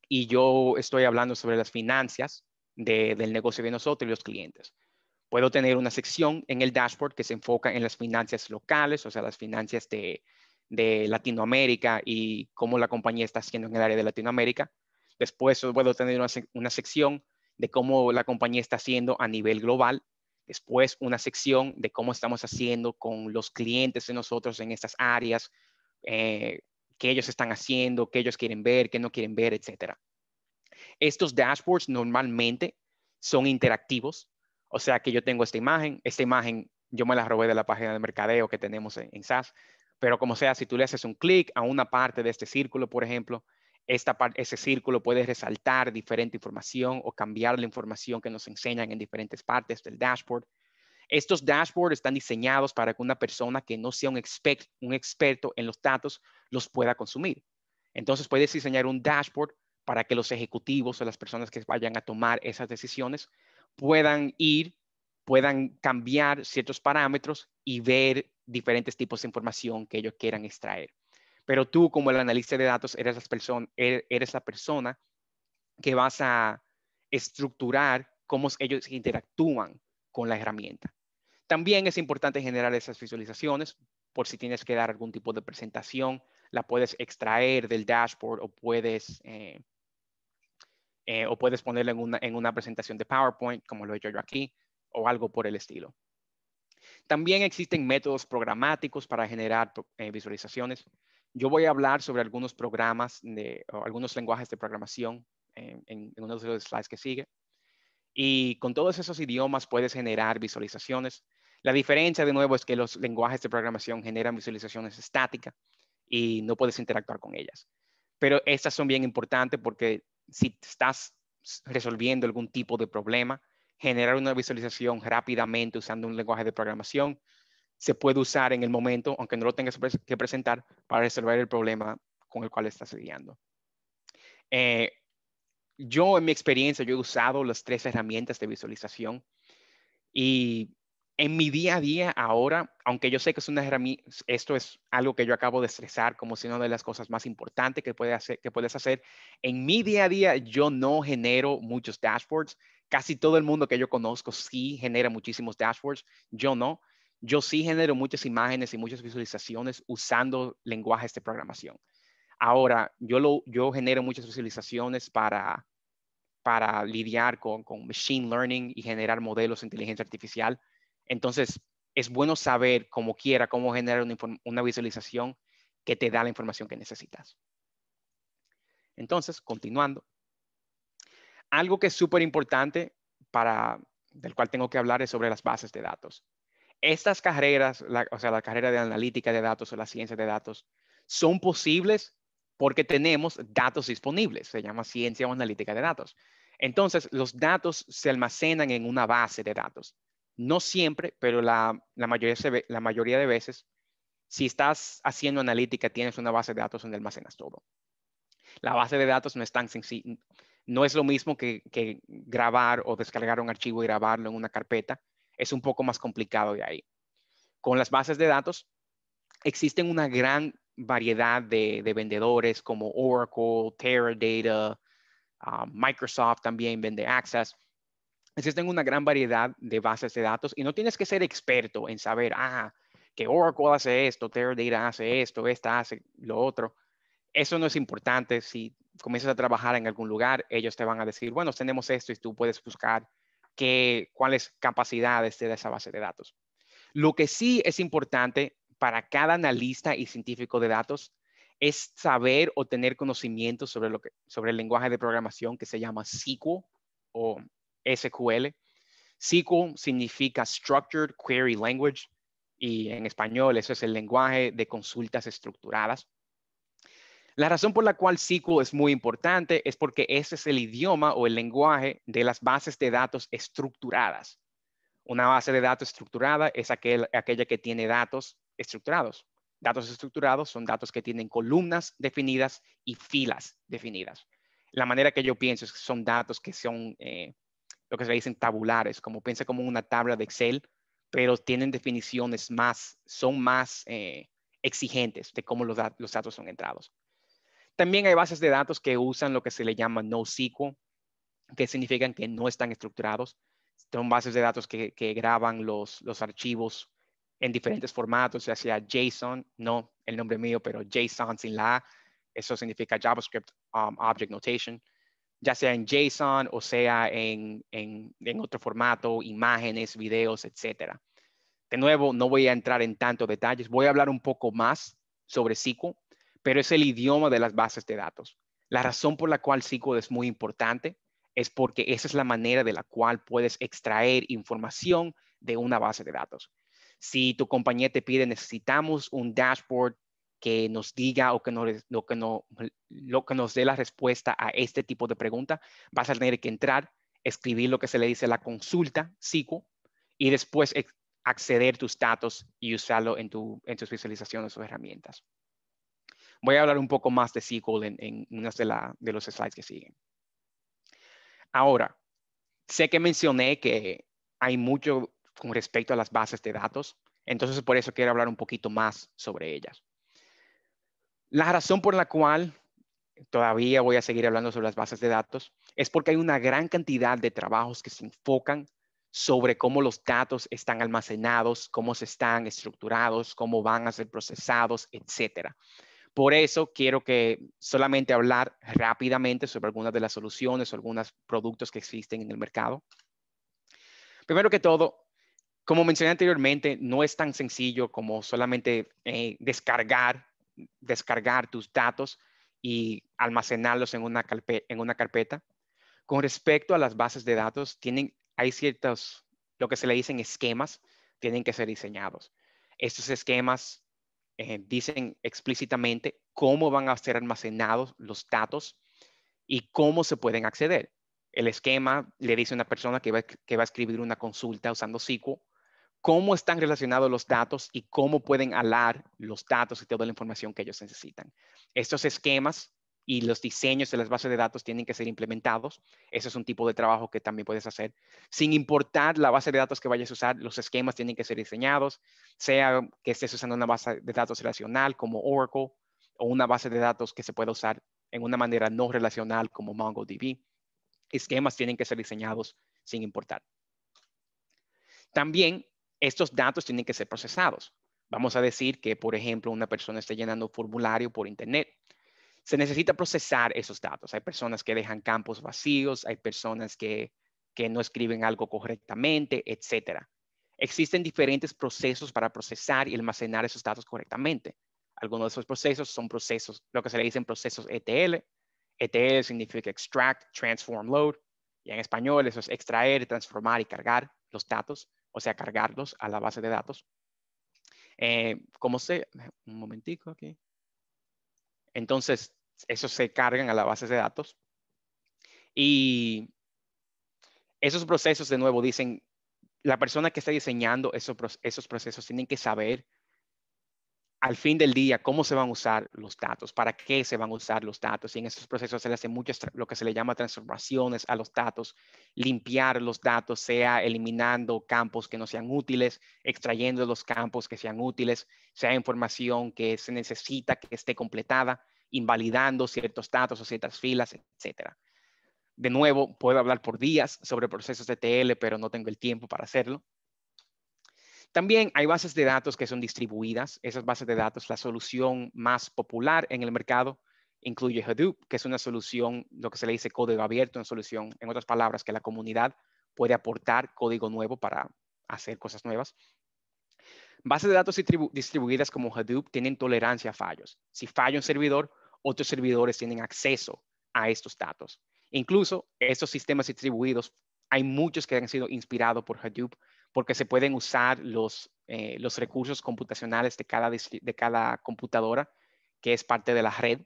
Speaker 4: y yo estoy hablando sobre las finanzas del negocio de nosotros y los clientes. Puedo tener una sección en el dashboard que se enfoca en las finanzas locales, o sea, las finanzas de, Latinoamérica y cómo la compañía está haciendo en el área de Latinoamérica. Después puedo tener una, sección de cómo la compañía está haciendo a nivel global. Después una sección de cómo estamos haciendo con los clientes de nosotros en estas áreas, eh, qué ellos están haciendo, qué ellos quieren ver, qué no quieren ver, etc. Estos dashboards normalmente son interactivos, o sea que yo tengo esta imagen, esta imagen yo me la robé de la página de mercadeo que tenemos en, SAS, Pero como sea, si tú le haces un clic a una parte de este círculo, por ejemplo, esta ese círculo puede resaltar diferente información o cambiar la información que nos enseñan en diferentes partes del dashboard. Estos dashboards están diseñados para que una persona que no sea un, un experto en los datos los pueda consumir. Entonces puedes diseñar un dashboard para que los ejecutivos o las personas que vayan a tomar esas decisiones puedan ir, puedan cambiar ciertos parámetros y ver diferentes tipos de información que ellos quieran extraer. Pero tú como el analista de datos eres la, er-, eres la persona que vas a estructurar cómo ellos interactúan con la herramienta. También es importante generar esas visualizaciones por si tienes que dar algún tipo de presentación, la puedes extraer del dashboard o puedes, eh, eh, o puedes ponerla en una, en una presentación de PowerPoint, como lo he hecho yo aquí, o algo por el estilo. También existen métodos programáticos para generar eh, visualizaciones. Yo voy a hablar sobre algunos programas, algunos lenguajes de programación en, en, uno de los slides que sigue. Y con todos esos idiomas puedes generar visualizaciones. La diferencia, de nuevo, es que los lenguajes de programación generan visualizaciones estáticas y no puedes interactuar con ellas. Pero estas son bien importantes porque si estás resolviendo algún tipo de problema, generar una visualización rápidamente usando un lenguaje de programación se puede usar en el momento, aunque no lo tengas que presentar, para resolver el problema con el cual estás lidiando. Eh, yo, en mi experiencia, yo he usado las tres herramientas de visualización y en mi día a día ahora, aunque yo sé que es una esto es algo que yo acabo de estresar como si una de las cosas más importantes que, puede hacer, que puedes hacer, en mi día a día yo no genero muchos dashboards. Casi todo el mundo que yo conozco sí genera muchísimos dashboards, yo no. Yo sí genero muchas imágenes y muchas visualizaciones usando lenguajes de programación. Ahora, yo, lo, yo genero muchas visualizaciones para, para lidiar con, con machine learning y generar modelos de inteligencia artificial entonces, es bueno saber como quiera cómo generar una, visualización que te da la información que necesitas. Entonces, continuando. Algo que es súper importante para, del cual tengo que hablar es sobre las bases de datos. Estas carreras, o sea, la carrera de analítica de datos o la ciencia de datos, son posibles porque tenemos datos disponibles. Se llama ciencia o analítica de datos. Entonces, los datos se almacenan en una base de datos. No siempre, pero la, mayoría, la mayoría de veces, si estás haciendo analítica, tienes una base de datos donde almacenas todo. La base de datos no es tan sencilla, no es lo mismo que, grabar o descargar un archivo y grabarlo en una carpeta. Es un poco más complicado de ahí. Con las bases de datos, existen una gran variedad de, vendedores como Oracle, Teradata, um, Microsoft también vende Access Existen una gran variedad de bases de datos y no tienes que ser experto en saber, ah, que Oracle hace esto, Teradata hace esto, esta hace lo otro. Eso no es importante. Si comienzas a trabajar en algún lugar, ellos te van a decir, bueno, tenemos esto y tú puedes buscar qué, cuáles capacidades de esa base de datos. Lo que sí es importante para cada analista y científico de datos es saber o tener conocimiento sobre, lo que, sobre el lenguaje de programación que se llama SQL o SQL. SQL significa Structured Query Language y en español eso es el lenguaje de consultas estructuradas. La razón por la cual SQL es muy importante es porque ese es el idioma o el lenguaje de las bases de datos estructuradas. Una base de datos estructurada es aquella que tiene datos estructurados. Datos estructurados son datos que tienen columnas definidas y filas definidas. La manera que yo pienso es que son datos que son eh, lo que se dicen tabulares, como piensa como una tabla de Excel, pero tienen definiciones más, son más eh, exigentes de cómo los, los, datos son entrados. También hay bases de datos que usan lo que se le llama NoSQL, que significan que no están estructurados. Son bases de datos que, graban los, los archivos en diferentes formatos, ya sea JSON, no el nombre mío, pero JSON sin la A, eso significa JavaScript um, Object Notation ya sea en JSON o sea en, otro formato, imágenes, videos, etc. De nuevo, no voy a entrar en tantos detalles, voy a hablar un poco más sobre SQL, pero es el idioma de las bases de datos. La razón por la cual SQL es muy importante es porque esa es la manera de la cual puedes extraer información de una base de datos. Si tu compañía te pide, necesitamos un dashboard que nos diga o que, no, lo, que no, lo que nos dé la respuesta a este tipo de pregunta, vas a tener que entrar, escribir lo que se le dice la consulta SQL y después acceder tus datos y usarlo en, tu, en tus visualizaciones o herramientas. Voy a hablar un poco más de SQL en, en unos de, de los slides que siguen. Ahora, sé que mencioné que hay mucho con respecto a las bases de datos, entonces por eso quiero hablar un poquito más sobre ellas. La razón por la cual todavía voy a seguir hablando sobre las bases de datos es porque hay una gran cantidad de trabajos que se enfocan sobre cómo los datos están almacenados, cómo se están estructurados, cómo van a ser procesados, etcétera. Por eso quiero que solamente hablar rápidamente sobre algunas de las soluciones o algunos productos que existen en el mercado. Primero que todo, como mencioné anteriormente, no es tan sencillo como solamente eh, descargar, descargar tus datos y almacenarlos en una, carpeta. Con respecto a las bases de datos, tienen, hay ciertos, lo que se le dicen esquemas, tienen que ser diseñados. Estos esquemas eh, dicen explícitamente cómo van a ser almacenados los datos y cómo se pueden acceder. El esquema le dice a una persona que va, que va a escribir una consulta usando SQL cómo están relacionados los datos y cómo pueden alar los datos y toda la información que ellos necesitan. Estos esquemas y los diseños de las bases de datos tienen que ser implementados. Ese es un tipo de trabajo que también puedes hacer. Sin importar la base de datos que vayas a usar, los esquemas tienen que ser diseñados, sea que estés usando una base de datos relacional como Oracle o una base de datos que se pueda usar en una manera no relacional como MongoDB. Esquemas tienen que ser diseñados sin importar. También estos datos tienen que ser procesados. Vamos a decir que, por ejemplo, una persona está llenando un formulario por Internet se necesita procesar esos datos. Hay personas que dejan campos vacíos, hay personas que, no escriben algo correctamente, etc. Existen diferentes procesos para procesar y almacenar esos datos correctamente. Algunos de esos procesos son procesos, lo que se le dicen procesos ETL. ETL significa extract, transform, load. Y en español eso es extraer, transformar y cargar los datos, o sea, cargarlos a la base de datos. Eh, ¿Cómo se? Un momentico aquí. Entonces, esos se cargan a la base de datos. Y esos procesos, de nuevo, dicen, la persona que está diseñando esos, esos procesos tienen que saber al fin del día cómo se van a usar los datos, para qué se van a usar los datos. Y en esos procesos se le hace muchas, lo que se le llama transformaciones a los datos, limpiar los datos, sea eliminando campos que no sean útiles, extrayendo los campos que sean útiles, sea información que se necesita que esté completada, invalidando ciertos datos o ciertas filas, etc. De nuevo, puedo hablar por días sobre procesos de TL, pero no tengo el tiempo para hacerlo. También hay bases de datos que son distribuidas. Esas bases de datos, la solución más popular en el mercado incluye Hadoop, que es una solución, lo que se le dice código abierto, una solución, en otras palabras, que la comunidad puede aportar código nuevo para hacer cosas nuevas. Bases de datos distribuidas como Hadoop tienen tolerancia a fallos. Si falla un servidor, otros servidores tienen acceso a estos datos. Incluso estos sistemas distribuidos, hay muchos que han sido inspirados por Hadoop porque se pueden usar los, eh, los recursos computacionales de cada, de cada computadora que es parte de la red.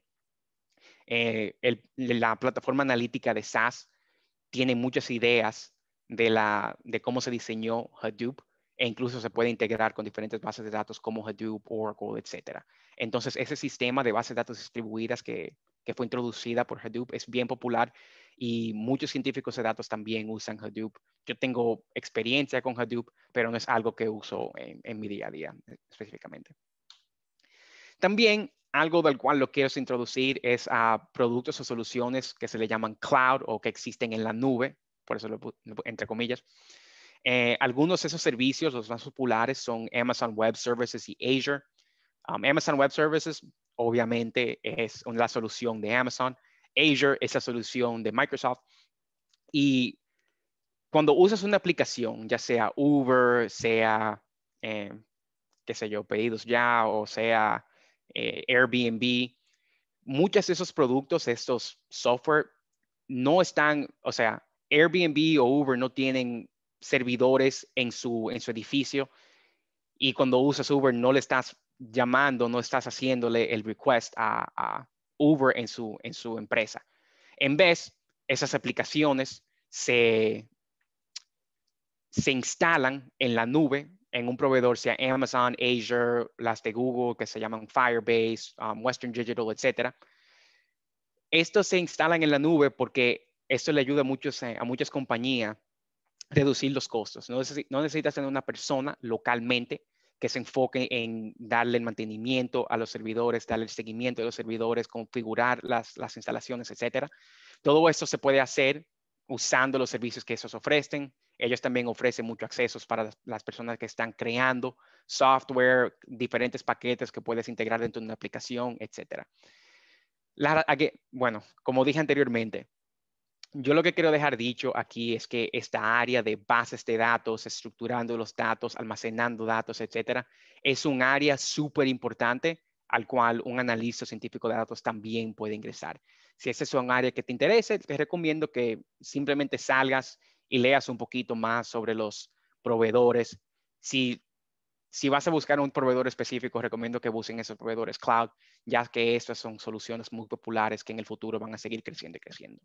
Speaker 4: Eh, la plataforma analítica de SAS tiene muchas ideas de, la, de cómo se diseñó Hadoop e incluso se puede integrar con diferentes bases de datos como Hadoop, Oracle, etc. Entonces, ese sistema de bases de datos distribuidas que, que fue introducida por Hadoop es bien popular y muchos científicos de datos también usan Hadoop. Yo tengo experiencia con Hadoop, pero no es algo que uso en, mi día a día eh, específicamente. También algo del cual lo quiero introducir es a productos o soluciones que se le llaman cloud o que existen en la nube, por eso lo entre comillas. Eh, algunos de esos servicios, los más populares, son Amazon Web Services y Azure. Um, Amazon Web Services, obviamente, es la solución de Amazon. Azure es la solución de Microsoft. Y cuando usas una aplicación, ya sea Uber, sea, eh, qué sé yo, pedidos ya, o sea eh, Airbnb, muchos de esos productos, estos software, no están, o sea, Airbnb o Uber no tienen servidores en su, en su edificio y cuando usas Uber no le estás llamando, no estás haciéndole el request a, Uber en su, en su empresa. En vez, esas aplicaciones se, se instalan en la nube, en un proveedor, sea Amazon, Azure, las de Google, que se llaman Firebase, um, Western Digital, etc. Estos se instalan en la nube porque esto le ayuda a, a muchas compañías reducir los costos. No, no necesitas tener una persona localmente que se enfoque en darle el mantenimiento a los servidores, darle el seguimiento a los servidores, configurar las, las instalaciones, etcétera. Todo esto se puede hacer usando los servicios que esos ofrecen. Ellos también ofrecen muchos accesos para las personas que están creando software, diferentes paquetes que puedes integrar dentro de una aplicación, etcétera. bueno, como dije anteriormente, yo lo que quiero dejar dicho aquí es que esta área de bases de datos, estructurando los datos, almacenando datos, etcétera, es un área súper importante al cual un analista científico de datos también puede ingresar. Si ese es un área que te interese, te recomiendo que simplemente salgas y leas un poquito más sobre los proveedores. Si, si vas a buscar un proveedor específico, recomiendo que busquen esos proveedores cloud, ya que estas son soluciones muy populares que en el futuro van a seguir creciendo y creciendo.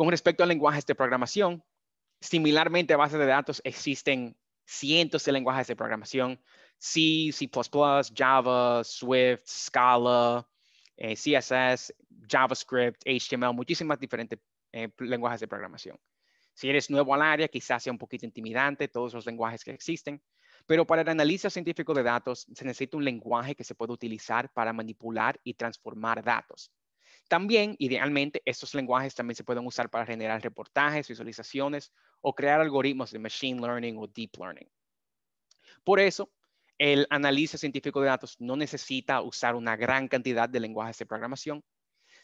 Speaker 4: Con respecto a lenguajes de programación, similarmente a bases de datos existen cientos de lenguajes de programación, C, C++, Java, Swift, Scala, eh, CSS, JavaScript, HTML, muchísimas diferentes eh, lenguajes de programación. Si eres nuevo al área, quizás sea un poquito intimidante todos los lenguajes que existen, pero para el análisis científico de datos se necesita un lenguaje que se pueda utilizar para manipular y transformar datos. También, idealmente, estos lenguajes también se pueden usar para generar reportajes, visualizaciones o crear algoritmos de machine learning o deep learning. Por eso, el análisis científico de datos no necesita usar una gran cantidad de lenguajes de programación.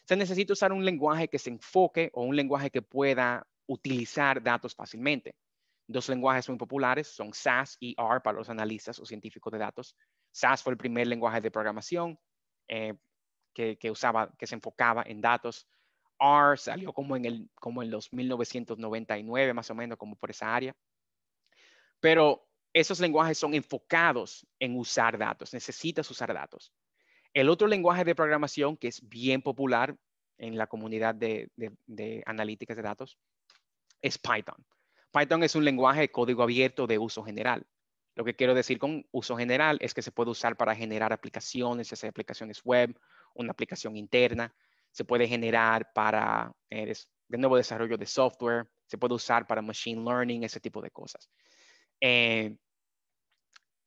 Speaker 4: Se necesita usar un lenguaje que se enfoque o un lenguaje que pueda utilizar datos fácilmente. Dos lenguajes muy populares son SAS y R para los analistas o científicos de datos. SAS fue el primer lenguaje de programación. Eh, que, usaba, que se enfocaba en datos. R salió como en, el, como en los 1999, más o menos, como por esa área. Pero esos lenguajes son enfocados en usar datos, necesitas usar datos. El otro lenguaje de programación que es bien popular en la comunidad de, de analíticas de datos es Python. Python es un lenguaje de código abierto de uso general. Lo que quiero decir con uso general es que se puede usar para generar aplicaciones, ya aplicaciones web una aplicación interna, se puede generar para, eh, de nuevo, desarrollo de software, se puede usar para machine learning, ese tipo de cosas. Eh,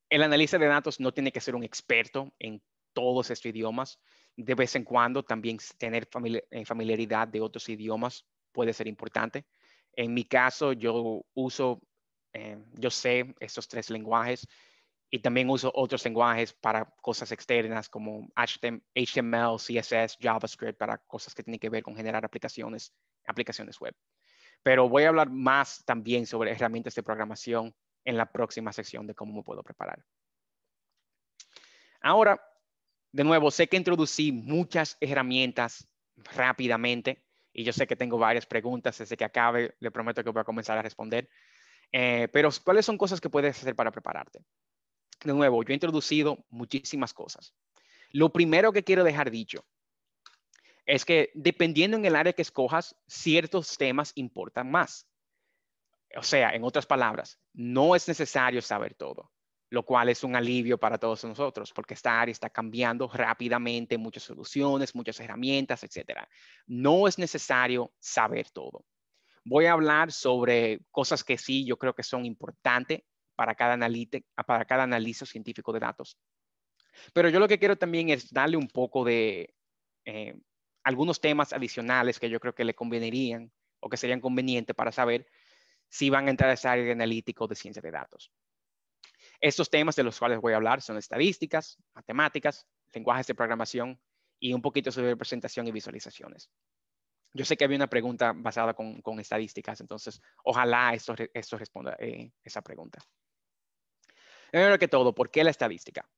Speaker 4: el analista de datos no tiene que ser un experto en todos estos idiomas. De vez en cuando también tener eh, familiaridad de otros idiomas puede ser importante. En mi caso, yo uso, yo sé estos tres lenguajes y también uso otros lenguajes para cosas externas como HTML, CSS, JavaScript, para cosas que tienen que ver con generar aplicaciones, aplicaciones web. Pero voy a hablar más también sobre herramientas de programación en la próxima sección de cómo me puedo preparar. Ahora, de nuevo, sé que introducí muchas herramientas rápidamente y yo sé que tengo varias preguntas. Desde que acabe, le prometo que voy a comenzar a responder. Eh, pero, ¿cuáles son cosas que puedes hacer para prepararte? De nuevo, yo he introducido muchísimas cosas. Lo primero que quiero dejar dicho es que dependiendo en el área que escojas, ciertos temas importan más. O sea, en otras palabras, no es necesario saber todo, lo cual es un alivio para todos nosotros, porque esta área está cambiando rápidamente, muchas soluciones, muchas herramientas, etc. No es necesario saber todo. Voy a hablar sobre cosas que sí yo creo que son importantes para cada, para cada análisis científico de datos. Pero yo lo que quiero también es darle un poco de eh, algunos temas adicionales que yo creo que le convenirían o que serían convenientes para saber si van a entrar a esa área de analítico de ciencia de datos. Estos temas de los cuales voy a hablar son estadísticas, matemáticas, lenguajes de programación y un poquito sobre presentación y visualizaciones. Yo sé que había una pregunta basada con, estadísticas, entonces ojalá esto, esto responda eh, esa pregunta. Primero que todo, ¿por qué la estadística?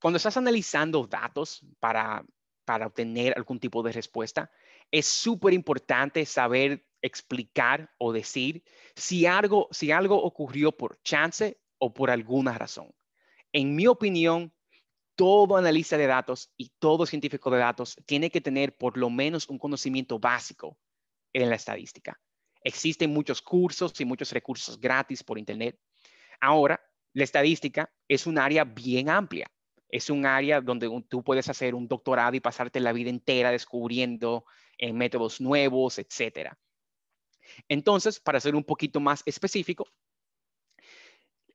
Speaker 4: Cuando estás analizando datos para, para obtener algún tipo de respuesta, es súper importante saber explicar o decir si algo, si algo ocurrió por chance o por alguna razón. En mi opinión, todo analista de datos y todo científico de datos tiene que tener por lo menos un conocimiento básico en la estadística. Existen muchos cursos y muchos recursos gratis por Internet. Ahora, la estadística es un área bien amplia. Es un área donde tú puedes hacer un doctorado y pasarte la vida entera descubriendo eh, métodos nuevos, etc. Entonces, para ser un poquito más específico,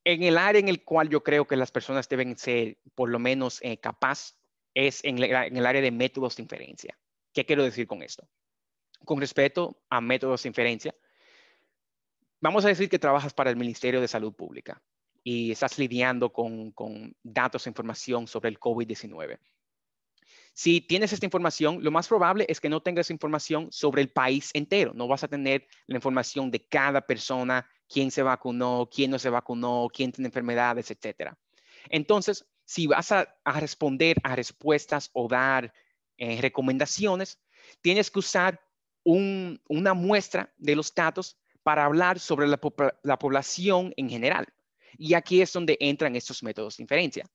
Speaker 4: en el área en el cual yo creo que las personas deben ser por lo menos eh, capaz es en, en el área de métodos de inferencia. ¿Qué quiero decir con esto? Con respecto a métodos de inferencia, vamos a decir que trabajas para el Ministerio de Salud Pública y estás lidiando con, datos e información sobre el COVID-19. Si tienes esta información, lo más probable es que no tengas información sobre el país entero. No vas a tener la información de cada persona, quién se vacunó, quién no se vacunó, quién tiene enfermedades, etc. Entonces, si vas a, responder a respuestas o dar eh, recomendaciones, tienes que usar una muestra de los datos para hablar sobre la, población en general. Y aquí es donde entran estos métodos de inferencia.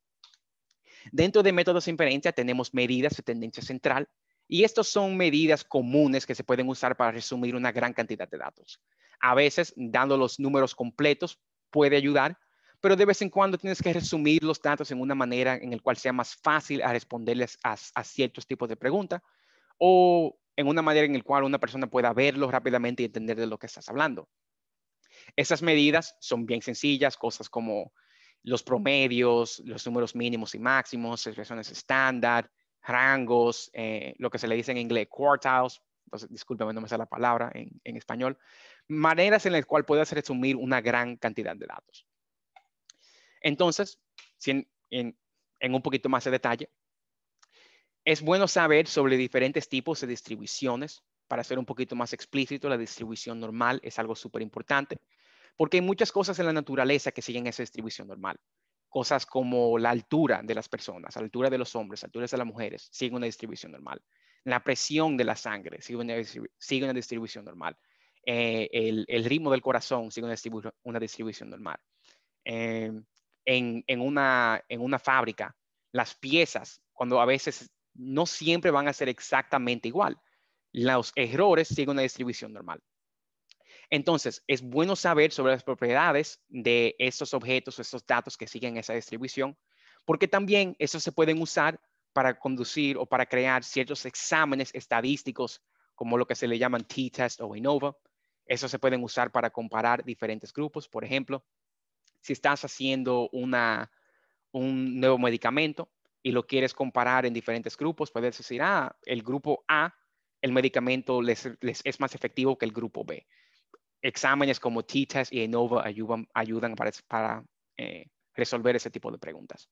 Speaker 4: Dentro de métodos de inferencia tenemos medidas de tendencia central y estos son medidas comunes que se pueden usar para resumir una gran cantidad de datos. A veces, dando los números completos puede ayudar, pero de vez en cuando tienes que resumir los datos en una manera en la cual sea más fácil responderles a, a ciertos tipos de preguntas o en una manera en la cual una persona pueda verlo rápidamente y entender de lo que estás hablando. Esas medidas son bien sencillas, cosas como los promedios, los números mínimos y máximos, expresiones estándar, rangos, eh, lo que se le dice en inglés quartiles, entonces discúlpeme, no me sale la palabra en, español, maneras en las cuales puedes resumir una gran cantidad de datos. Entonces, en un poquito más de detalle, es bueno saber sobre diferentes tipos de distribuciones. Para ser un poquito más explícito, la distribución normal es algo súper importante, porque hay muchas cosas en la naturaleza que siguen esa distribución normal. Cosas como la altura de las personas, la altura de los hombres, la altura de las mujeres, siguen una distribución normal. La presión de la sangre sigue una, distribución normal. Eh, el, ritmo del corazón sigue una, distribución normal. Una, en una fábrica, las piezas, cuando a veces no siempre van a ser exactamente igual. Los errores siguen una distribución normal. Entonces, es bueno saber sobre las propiedades de estos objetos o estos datos que siguen esa distribución, porque también esos se pueden usar para conducir o para crear ciertos exámenes estadísticos, como lo que se le llaman t-test o ANOVA. Esos se pueden usar para comparar diferentes grupos. Por ejemplo, si estás haciendo un nuevo medicamento, y lo quieres comparar en diferentes grupos, puedes decir, ah, el grupo A, el medicamento les, es más efectivo que el grupo B. Exámenes como t-test y ANOVA ayudan, ayudan para, eh, resolver ese tipo de preguntas.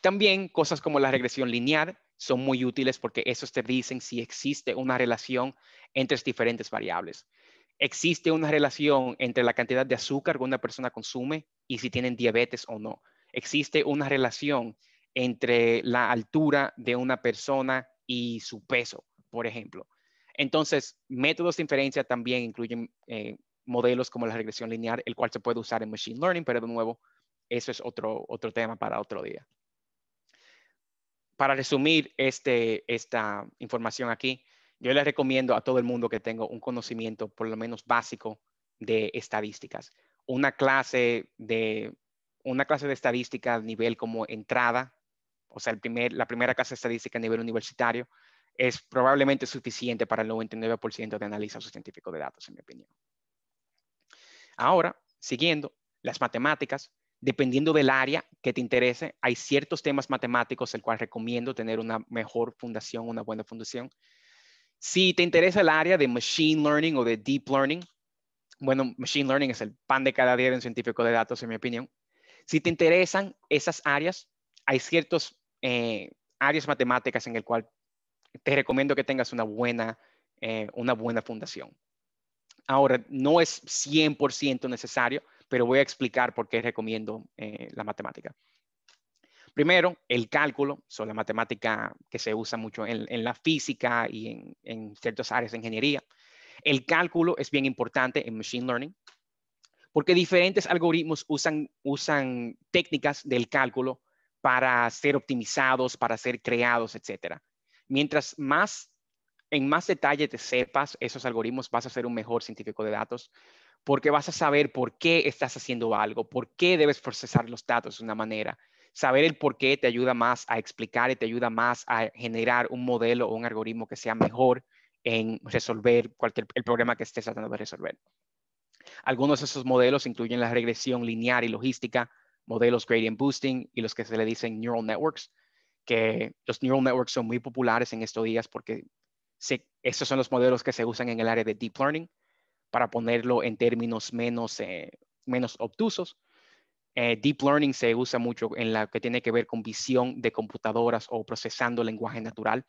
Speaker 4: También cosas como la regresión lineal son muy útiles porque esos te dicen si existe una relación entre diferentes variables. Existe una relación entre la cantidad de azúcar que una persona consume y si tienen diabetes o no. Existe una relación entre la altura de una persona y su peso, por ejemplo. Entonces, métodos de inferencia también incluyen eh, modelos como la regresión lineal, el cual se puede usar en Machine Learning, pero de nuevo, eso es otro, otro tema para otro día. Para resumir este, esta información aquí, yo les recomiendo a todo el mundo que tenga un conocimiento por lo menos básico de estadísticas. Una clase de, una clase de estadística a nivel como entrada o sea, el primer, la primera clase estadística a nivel universitario, es probablemente suficiente para el 99% de analistas científicos de datos, en mi opinión. Ahora, siguiendo, las matemáticas, dependiendo del área que te interese, hay ciertos temas matemáticos el cual recomiendo tener una mejor fundación, una buena fundación. Si te interesa el área de Machine Learning o de Deep Learning, bueno, Machine Learning es el pan de cada día de un científico de datos, en mi opinión. Si te interesan esas áreas, hay ciertos eh, áreas matemáticas en el cual te recomiendo que tengas una buena, eh, una buena fundación. Ahora, no es 100% necesario, pero voy a explicar por qué recomiendo eh, la matemática. Primero, el cálculo, son la matemática que se usa mucho en, la física y en, en, ciertas áreas de ingeniería. El cálculo es bien importante en Machine Learning porque diferentes algoritmos usan, usan técnicas del cálculo para ser optimizados, para ser creados, etc. Mientras más, en más detalle te sepas esos algoritmos, vas a ser un mejor científico de datos, porque vas a saber por qué estás haciendo algo, por qué debes procesar los datos de una manera. Saber el por qué te ayuda más a explicar y te ayuda más a generar un modelo o un algoritmo que sea mejor en resolver cualquier el problema que estés tratando de resolver. Algunos de esos modelos incluyen la regresión lineal y logística, modelos gradient boosting y los que se le dicen neural networks, que los neural networks son muy populares en estos días porque esos son los modelos que se usan en el área de deep learning para ponerlo en términos menos, eh, menos obtusos. Eh, deep learning se usa mucho en la que tiene que ver con visión de computadoras o procesando lenguaje natural.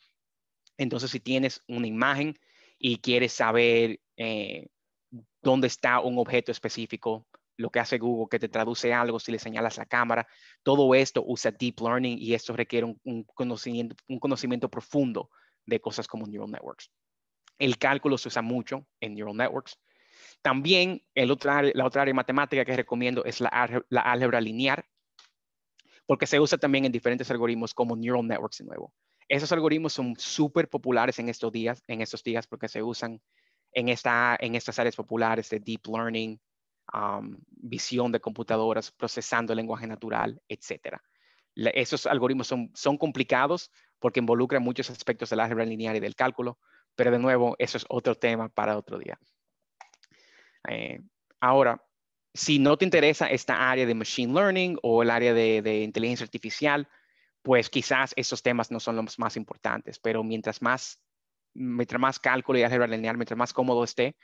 Speaker 4: Entonces, si tienes una imagen y quieres saber eh, dónde está un objeto específico, lo que hace Google, que te traduce algo si le señalas la cámara. Todo esto usa Deep Learning y esto requiere un, conocimiento, un conocimiento profundo de cosas como Neural Networks. El cálculo se usa mucho en Neural Networks. También el la otra área matemática que recomiendo es la, álgebra lineal, porque se usa también en diferentes algoritmos como Neural Networks de nuevo. Esos algoritmos son súper populares en estos días, en estos días porque se usan en, en estas áreas populares de deep learning, um, visión de computadoras, procesando lenguaje natural, etc. esos algoritmos son, son complicados porque involucran muchos aspectos del álgebra lineal y del cálculo, pero de nuevo, eso es otro tema para otro día. Eh, ahora, si no te interesa esta área de machine learning o el área de, inteligencia artificial, pues quizás esos temas no son los más importantes, pero mientras más mientras más cálculo y álgebra lineal, mientras más cómodo esté,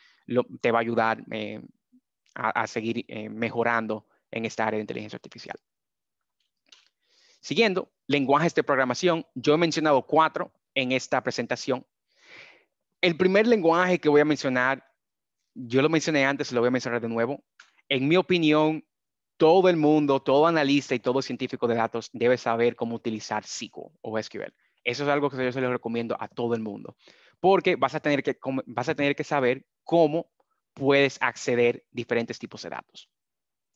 Speaker 4: te va a ayudar eh, a, seguir eh, mejorando en esta área de inteligencia artificial. Siguiendo, lenguajes de programación. Yo he mencionado cuatro en esta presentación. El primer lenguaje que voy a mencionar, yo lo mencioné antes, lo voy a mencionar de nuevo. En mi opinión, todo el mundo, todo analista y todo científico de datos debe saber cómo utilizar SQL o SQL. Eso es algo que yo se lo recomiendo a todo el mundo porque vas a tener que, vas a tener que saber cómo puedes acceder diferentes tipos de datos.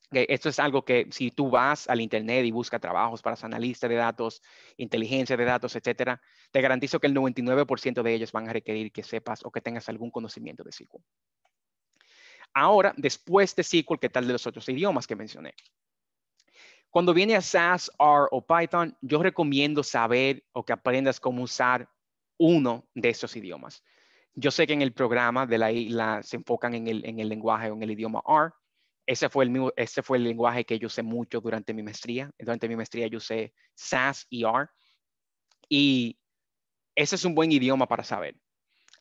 Speaker 4: Esto es algo que si tú vas al Internet y buscas trabajos para analista de datos, inteligencia de datos, etcétera, te garantizo que el 99% de ellos van a requerir que sepas o que tengas algún conocimiento de SQL. Ahora, después de SQL, ¿qué tal de los otros idiomas que mencioné? Cuando viene a SAS, R o Python, yo recomiendo saber o que aprendas cómo usar uno de esos idiomas. Yo sé que en el programa de la isla se enfocan en el, en el lenguaje o en el idioma R. Ese fue, el ese fue el lenguaje que yo usé mucho durante mi maestría. Durante mi maestría yo usé SAS y R. Y ese es un buen idioma para saber.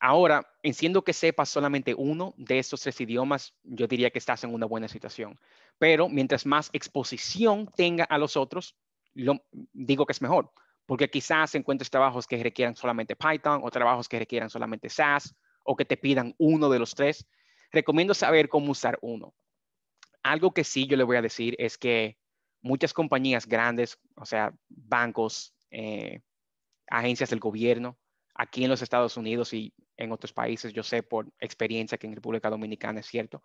Speaker 4: Ahora, siendo que sepas solamente uno de estos tres idiomas, yo diría que estás en una buena situación. Pero mientras más exposición tenga a los otros, lo, digo que es mejor porque quizás encuentres trabajos que requieran solamente Python o trabajos que requieran solamente SAS o que te pidan uno de los tres. Recomiendo saber cómo usar uno. Algo que sí yo le voy a decir es que muchas compañías grandes, o sea, bancos, eh, agencias del gobierno, aquí en los Estados Unidos y en otros países, yo sé por experiencia que en República Dominicana es cierto,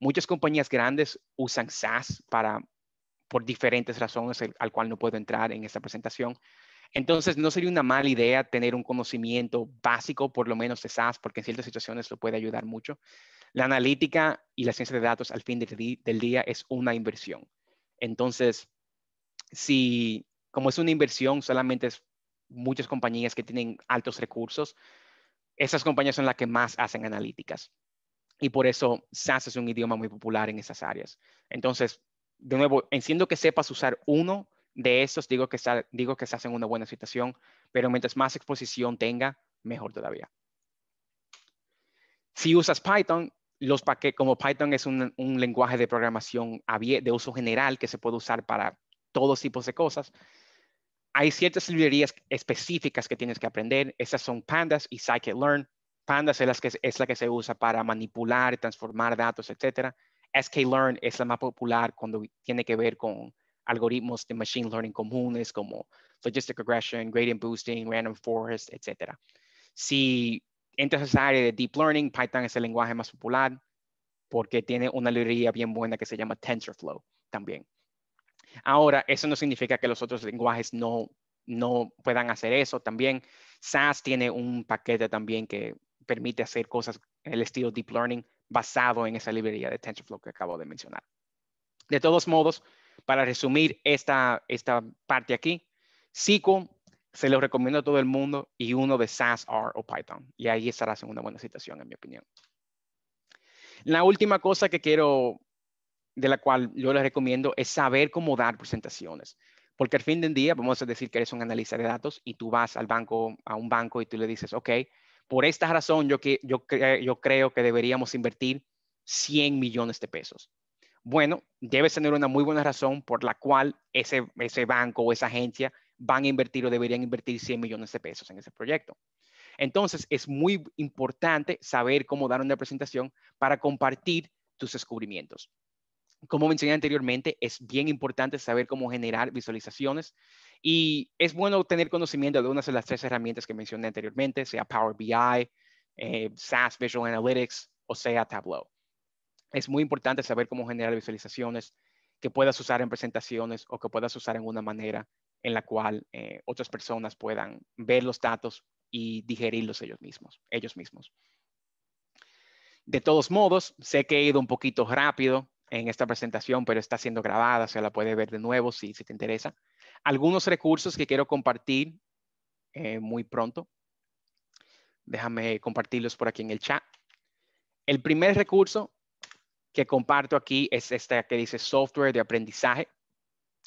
Speaker 4: muchas compañías grandes usan SAS para, por diferentes razones, al cual no puedo entrar en esta presentación, entonces, no sería una mala idea tener un conocimiento básico, por lo menos de SAS, porque en ciertas situaciones lo puede ayudar mucho. La analítica y la ciencia de datos al fin del día es una inversión. Entonces, si como es una inversión, solamente es muchas compañías que tienen altos recursos, esas compañías son las que más hacen analíticas. Y por eso SAS es un idioma muy popular en esas áreas. Entonces, de nuevo, enciendo que sepas usar uno de estos digo que, está, digo que estás en una buena situación, pero mientras más exposición tenga, mejor todavía. Si usas Python, los paquetes, como Python es un, lenguaje de programación de uso general que se puede usar para todos tipos de cosas, hay ciertas librerías específicas que tienes que aprender. Esas son Pandas y Scikit-learn. Pandas es la, que, es la que se usa para manipular, transformar datos, etc. sklearn es la más popular cuando tiene que ver con algoritmos de machine learning comunes como logistic regression, gradient boosting, random forest, etc. Si entras a esa área de Deep Learning, Python es el lenguaje más popular porque tiene una librería bien buena que se llama TensorFlow también. Ahora, eso no significa que los otros lenguajes no, no puedan hacer eso. También SAS tiene un paquete también que permite hacer cosas en el estilo Deep Learning basado en esa librería de TensorFlow que acabo de mencionar. De todos modos, para resumir esta, esta parte aquí, SQL se lo recomiendo a todo el mundo y uno de SAS, R o Python. Y ahí estarás en una buena situación, en mi opinión. La última cosa que quiero, de la cual yo les recomiendo, es saber cómo dar presentaciones. Porque al fin del día, vamos a decir que eres un analista de datos y tú vas al banco, a un banco y tú le dices, ok, por esta razón yo, yo, yo creo que deberíamos invertir 100 millones de pesos. Bueno, debes tener una muy buena razón por la cual ese, ese banco o esa agencia van a invertir o deberían invertir 100 millones de pesos en ese proyecto. Entonces, es muy importante saber cómo dar una presentación para compartir tus descubrimientos. Como mencioné anteriormente, es bien importante saber cómo generar visualizaciones y es bueno tener conocimiento de unas de las tres herramientas que mencioné anteriormente, sea Power BI, eh, SAS Visual Analytics o sea Tableau. Es muy importante saber cómo generar visualizaciones que puedas usar en presentaciones o que puedas usar en una manera en la cual eh, otras personas puedan ver los datos y digerirlos ellos mismos, ellos mismos. De todos modos, sé que he ido un poquito rápido en esta presentación, pero está siendo grabada, se la puede ver de nuevo si, si te interesa. Algunos recursos que quiero compartir eh, muy pronto. Déjame compartirlos por aquí en el chat. El primer recurso que comparto aquí es este que dice software de aprendizaje.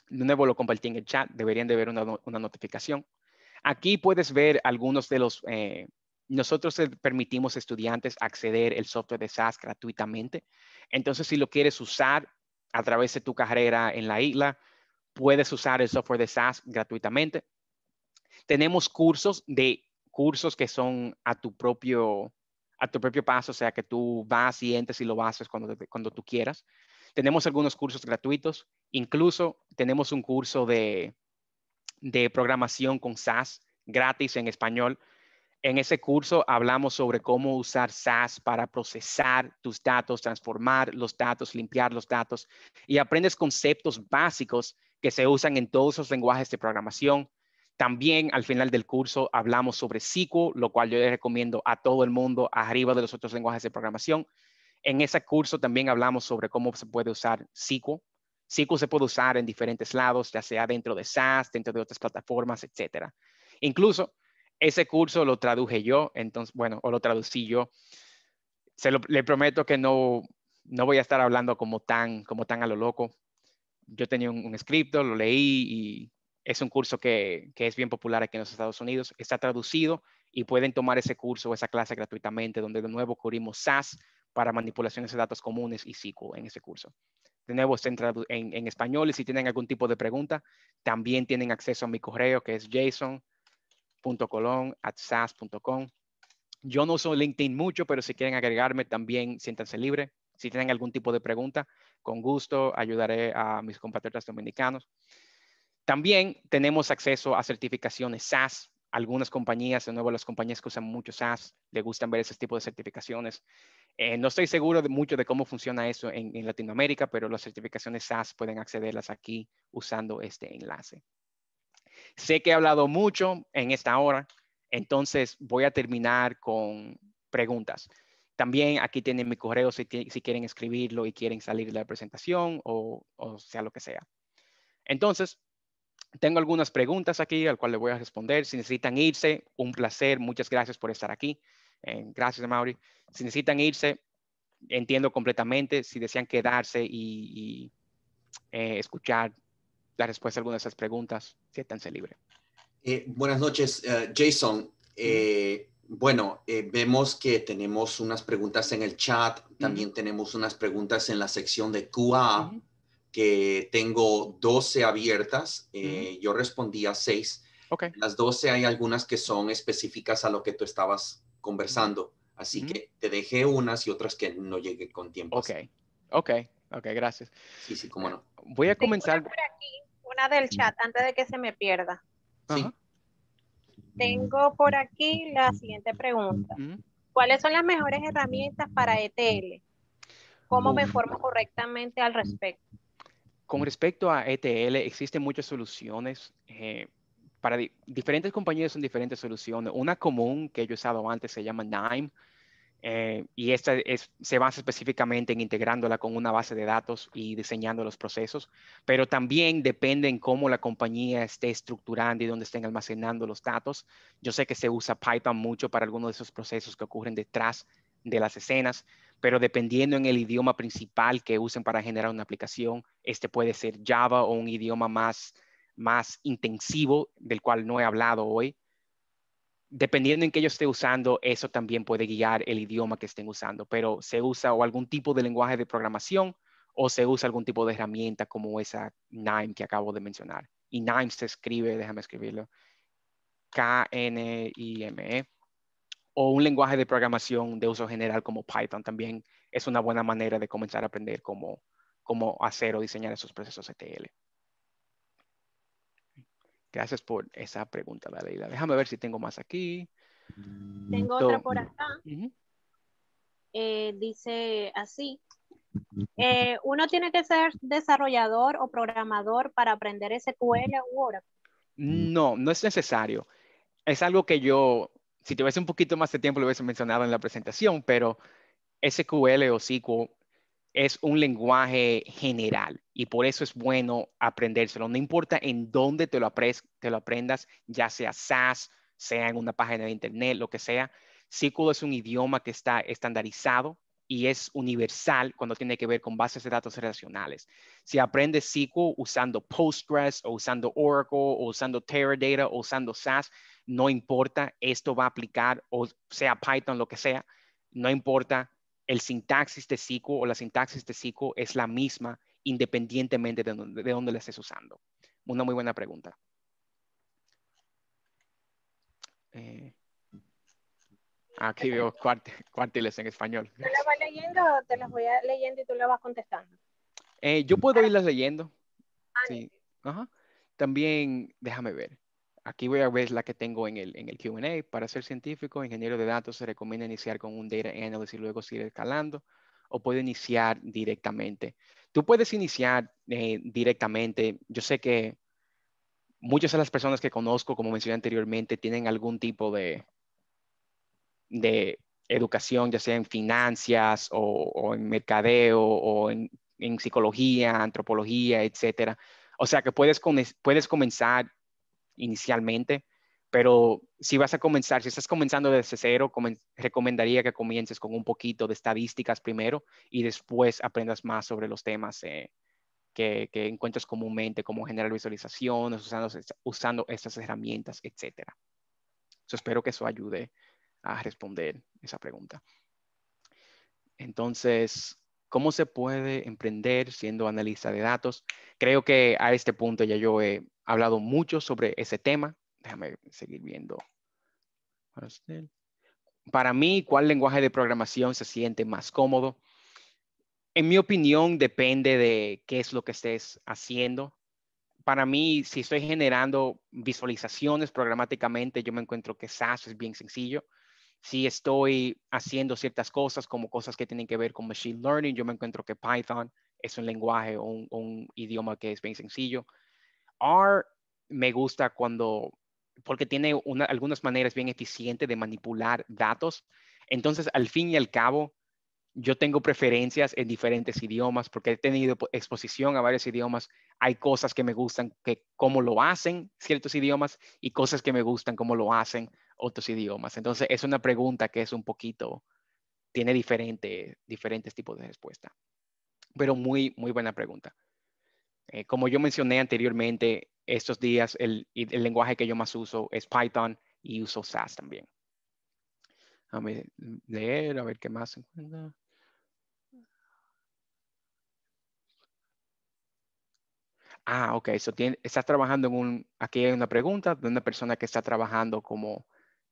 Speaker 4: De nuevo lo compartí en el chat, deberían de ver una, una notificación. Aquí puedes ver algunos de los, eh, nosotros permitimos estudiantes acceder el software de SAS gratuitamente. Entonces, si lo quieres usar a través de tu carrera en la isla, puedes usar el software de SAS gratuitamente. Tenemos cursos de cursos que son a tu propio, a tu propio paso, o sea que tú vas y entres y lo haces cuando, cuando tú quieras. Tenemos algunos cursos gratuitos, incluso tenemos un curso de, de programación con SAS gratis en español. En ese curso hablamos sobre cómo usar SAS para procesar tus datos, transformar los datos, limpiar los datos y aprendes conceptos básicos que se usan en todos los lenguajes de programación. También al final del curso hablamos sobre SQL, lo cual yo les recomiendo a todo el mundo arriba de los otros lenguajes de programación. En ese curso también hablamos sobre cómo se puede usar SQL SQL se puede usar en diferentes lados, ya sea dentro de SAS, dentro de otras plataformas, etcétera. Incluso ese curso lo traduje yo, entonces, bueno, o lo traducí yo. Se lo, le prometo que no, no voy a estar hablando como tan, como tan a lo loco. Yo tenía un, un script, lo leí y es un curso que, es bien popular aquí en los Estados Unidos. Está traducido y pueden tomar ese curso o esa clase gratuitamente, donde de nuevo cubrimos SAS para manipulaciones de datos comunes y SQL en ese curso. De nuevo, está en, en, español y si tienen algún tipo de pregunta, también tienen acceso a mi correo que es jason.colon.sas.com. Yo no uso LinkedIn mucho, pero si quieren agregarme, también siéntanse libre. Si tienen algún tipo de pregunta, con gusto ayudaré a mis compatriotas dominicanos. También tenemos acceso a certificaciones SAS. Algunas compañías, de nuevo las compañías que usan mucho SAS, le gustan ver ese tipo de certificaciones. Eh, no estoy seguro de mucho de cómo funciona eso en, Latinoamérica, pero las certificaciones SAS pueden accederlas aquí usando este enlace. Sé que he hablado mucho en esta hora, entonces voy a terminar con preguntas. También aquí tienen mi correo si, quieren escribirlo y quieren salir de la presentación o, sea lo que sea. Entonces, tengo algunas preguntas aquí al cual le voy a responder. Si necesitan irse, un placer. Muchas gracias por estar aquí. Eh, gracias, Mauri. Si necesitan irse, entiendo completamente. Si desean quedarse y, eh, escuchar la respuesta a algunas de esas preguntas, siéntanse libre.
Speaker 2: Eh, buenas noches, Jason. bueno, vemos que tenemos unas preguntas en el chat, también tenemos unas preguntas en la sección de QA, que tengo 12 abiertas. Yo respondí a 6.
Speaker 4: Okay.
Speaker 2: Las 12 hay algunas que son específicas a lo que tú estabas conversando. Así que te dejé unas y otras que no llegué con tiempo.
Speaker 4: Ok, ok, ok, gracias.
Speaker 2: Sí, sí, cómo no.
Speaker 4: Voy a comenzar.
Speaker 1: Una por aquí, una del chat, antes de que se me pierda.
Speaker 2: Sí.
Speaker 1: Tengo por aquí la siguiente pregunta. ¿Cuáles son las mejores herramientas para ETL? ¿Cómo me formo correctamente al respecto?
Speaker 4: Con respecto a ETL, existen muchas soluciones. Eh, para diferentes compañías son diferentes soluciones. Una común que yo he usado antes se llama NIME. Eh, y esta es, se basa específicamente en integrándola con una base de datos y diseñando los procesos, pero también depende en cómo la compañía esté estructurando y dónde estén almacenando los datos. Yo sé que se usa Python mucho para algunos de esos procesos que ocurren detrás de las escenas, pero dependiendo en el idioma principal que usen para generar una aplicación, este puede ser Java o un idioma más, más intensivo del cual no he hablado hoy dependiendo en qué yo esté usando, eso también puede guiar el idioma que estén usando, pero se usa o algún tipo de lenguaje de programación o se usa algún tipo de herramienta como esa NIME que acabo de mencionar. Y NIME se escribe, déjame escribirlo, K-N-I-M-E, o un lenguaje de programación de uso general como Python también es una buena manera de comenzar a aprender cómo, cómo hacer o diseñar esos procesos ETL. Gracias por esa pregunta, Daleila. Déjame ver si tengo más aquí.
Speaker 1: Tengo otra por acá. Eh, dice así. Eh, ¿Uno tiene que ser desarrollador o programador para aprender SQL u Oracle?
Speaker 4: No, no es necesario. Es algo que yo, si tuviese un poquito más de tiempo, lo hubiese mencionado en la presentación, pero SQL o SQL es un lenguaje general y por eso es bueno aprendérselo. No importa en dónde te lo, aprendas, ya sea SAS, sea en una página de internet, lo que sea. SQL es un idioma que está estandarizado y es universal cuando tiene que ver con bases de datos relacionales. Si aprendes SQL usando Postgres o usando Oracle o usando Teradata o usando SAS, no importa, esto va a aplicar o sea Python, lo que sea, no importa, el sintaxis de SQL o la sintaxis de SQL es la misma independientemente de dónde, de la estés usando. Una muy buena pregunta. Eh, aquí veo cuartiles en español.
Speaker 1: ¿Te las vas leyendo o te las voy leyendo y tú las vas contestando?
Speaker 4: Eh, yo puedo irlas leyendo. Ah, sí. Ajá. También, déjame ver. Aquí voy a ver la que tengo en el, en el Q&A. Para ser científico, ingeniero de datos, se recomienda iniciar con un data analyst y luego seguir escalando o puedo iniciar directamente. Tú puedes iniciar eh, directamente. Yo sé que muchas de las personas que conozco, como mencioné anteriormente, tienen algún tipo de, de educación, ya sea en finanzas o, en mercadeo o en, en, psicología, antropología, etcétera. O sea que puedes, puedes comenzar inicialmente, pero si vas a comenzar, si estás comenzando desde cero, recomendaría que comiences con un poquito de estadísticas primero y después aprendas más sobre los temas eh, que, que, encuentras comúnmente, como generar visualizaciones, usando, usando estas herramientas, etc. espero que eso ayude a responder esa pregunta. Entonces, ¿cómo se puede emprender siendo analista de datos? Creo que a este punto ya yo he hablado mucho sobre ese tema. Déjame seguir viendo. Para mí, ¿cuál lenguaje de programación se siente más cómodo? En mi opinión, depende de qué es lo que estés haciendo. Para mí, si estoy generando visualizaciones programáticamente, yo me encuentro que SAS es bien sencillo. Si estoy haciendo ciertas cosas como cosas que tienen que ver con Machine Learning, yo me encuentro que Python es un lenguaje o un idioma que es bien sencillo. R me gusta cuando, porque tiene algunas maneras bien eficientes de manipular datos. Entonces, al fin y al cabo, yo tengo preferencias en diferentes idiomas porque he tenido exposición a varios idiomas. Hay cosas que me gustan que cómo lo hacen ciertos idiomas y cosas que me gustan cómo lo hacen otros idiomas. Entonces, es una pregunta que es un poquito, tiene diferente, diferentes tipos de respuesta. Pero muy, muy buena pregunta. Eh, como yo mencioné anteriormente, estos días el, el, lenguaje que yo más uso es Python y uso SAS también. Déjame leer, a ver qué más se encuentra. Ah, ok. So estás trabajando en un, aquí hay una pregunta de una persona que está trabajando como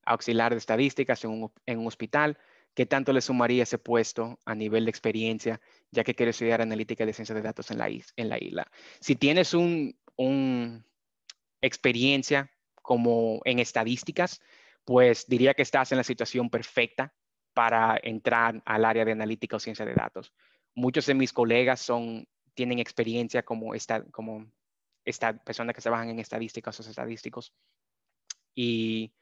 Speaker 4: auxiliar de estadísticas en un, en un hospital. ¿Qué tanto le sumaría ese puesto a nivel de experiencia, ya que quiere estudiar analítica de ciencia de datos en la, isla? Si tienes un, experiencia como en estadísticas, pues diría que estás en la situación perfecta para entrar al área de analítica o ciencia de datos. Muchos de mis colegas son, tienen experiencia como, esta, como esta, personas que trabajan en estadísticas o estadísticos. Y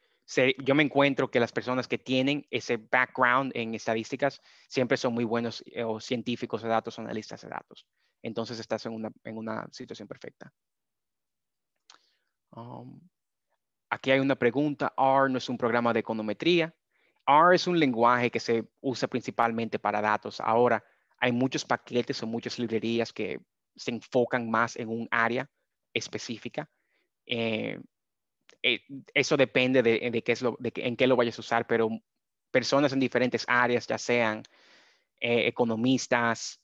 Speaker 4: yo me encuentro que las personas que tienen ese background en estadísticas siempre son muy buenos eh, o científicos de datos analistas de datos. Entonces estás en una, en una situación perfecta. Um, aquí hay una pregunta. R no es un programa de econometría. R es un lenguaje que se usa principalmente para datos. Ahora, hay muchos paquetes o muchas librerías que se enfocan más en un área específica. Eh, eh, eso depende de, qué es lo, de en qué lo vayas a usar, pero personas en diferentes áreas, ya sean eh, economistas,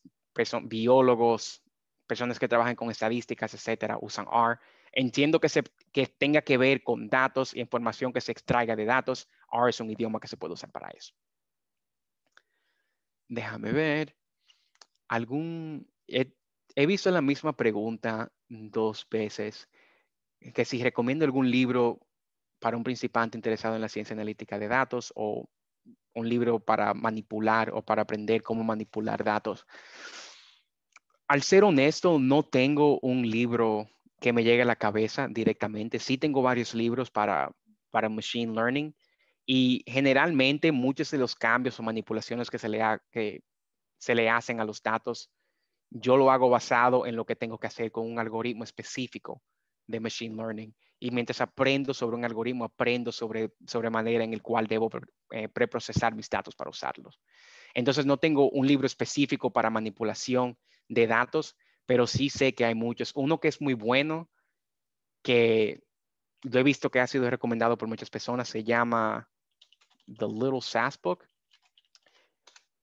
Speaker 4: biólogos, personas que trabajan con estadísticas, etcétera, usan R. Entiendo que, se, que tenga que ver con datos e información que se extraiga de datos. R es un idioma que se puede usar para eso. Déjame ver. Algún, he visto la misma pregunta dos veces que si recomiendo algún libro para un principiante interesado en la ciencia analítica de datos o un libro para manipular o para aprender cómo manipular datos. Al ser honesto, no tengo un libro que me llegue a la cabeza directamente. Sí tengo varios libros para, para Machine Learning y generalmente muchos de los cambios o manipulaciones que se le, que se le hacen a los datos, yo lo hago basado en lo que tengo que hacer con un algoritmo específico de Machine Learning. Y mientras aprendo sobre un algoritmo, aprendo sobre, sobre manera en el cual debo eh, preprocesar mis datos para usarlos. Entonces no tengo un libro específico para manipulación de datos, pero sí sé que hay muchos. Uno que es muy bueno, que lo he visto que ha sido recomendado por muchas personas, se llama The Little SAS Book.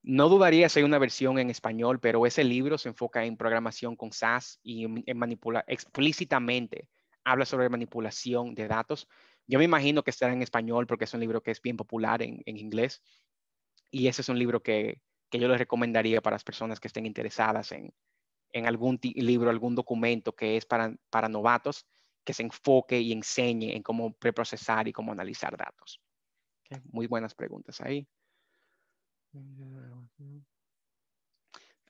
Speaker 4: No dudaría si hay una versión en español, pero ese libro se enfoca en programación con SAS y en manipular explícitamente habla sobre manipulación de datos. Yo me imagino que estará en español porque es un libro que es bien popular en, inglés. Y ese es un libro que, yo les recomendaría para las personas que estén interesadas en, algún libro, algún documento que es para, para novatos, que se enfoque y enseñe en cómo preprocesar y cómo analizar datos. Muy buenas preguntas ahí.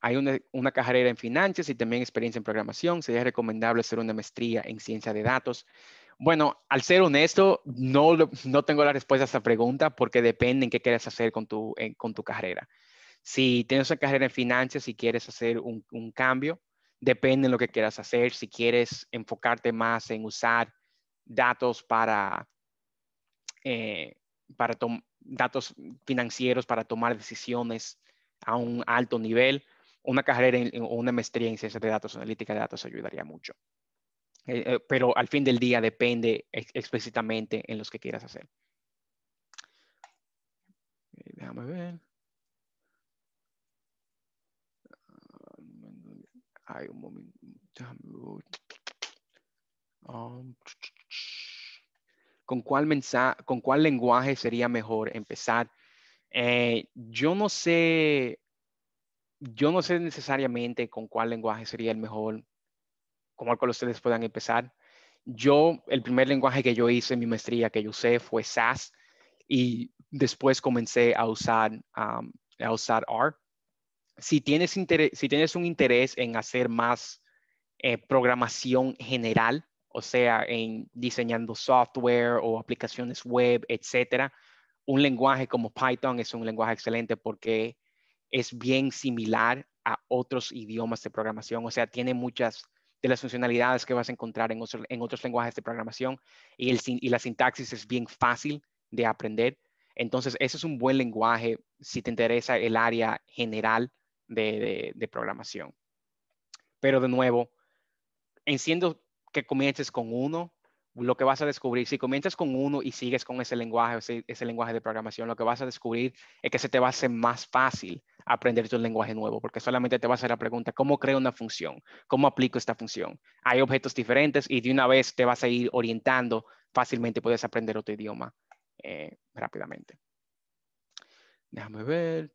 Speaker 4: Hay una, carrera en finanzas y también experiencia en programación. Sería recomendable hacer una maestría en ciencia de datos. Bueno, al ser honesto, no, no tengo la respuesta a esta pregunta porque depende en qué quieres hacer con tu, con tu carrera. Si tienes una carrera en finanzas y quieres hacer un, cambio, depende en lo que quieras hacer. Si quieres enfocarte más en usar datos para, eh, para datos financieros para tomar decisiones a un alto nivel, una carrera o una maestría en ciencias de datos, analítica de datos ayudaría mucho. Eh, eh, pero al fin del día depende explícitamente en los que quieras hacer. Eh, déjame ver. Hay un momento. Um, ¿Con cuál, mensaje, ¿Con cuál lenguaje sería mejor empezar? yo no sé yo no sé necesariamente con cuál lenguaje sería el mejor, con el cual ustedes puedan empezar. Yo, el primer lenguaje que yo hice en mi maestría que yo usé fue SAS y después comencé a usar, a usar R. Si tienes, interés, si tienes un interés en hacer más eh, programación general, o sea, en diseñando software o aplicaciones web, etcétera, un lenguaje como Python es un lenguaje excelente porque es bien similar a otros idiomas de programación, o sea, tiene muchas de las funcionalidades que vas a encontrar en, otros lenguajes de programación y, el, y la sintaxis es bien fácil de aprender. Entonces, ese es un buen lenguaje si te interesa el área general de, programación. Pero de nuevo, enciendo que comiences con uno, lo que vas a descubrir, si comienzas con uno y sigues con ese lenguaje, ese, lenguaje de programación, lo que vas a descubrir es que se te va a hacer más fácil aprender un lenguaje nuevo, porque solamente te va a hacer la pregunta, ¿cómo creo una función? ¿Cómo aplico esta función? Hay objetos diferentes y de una vez te vas a ir orientando fácilmente, puedes aprender otro idioma eh, rápidamente. Déjame ver.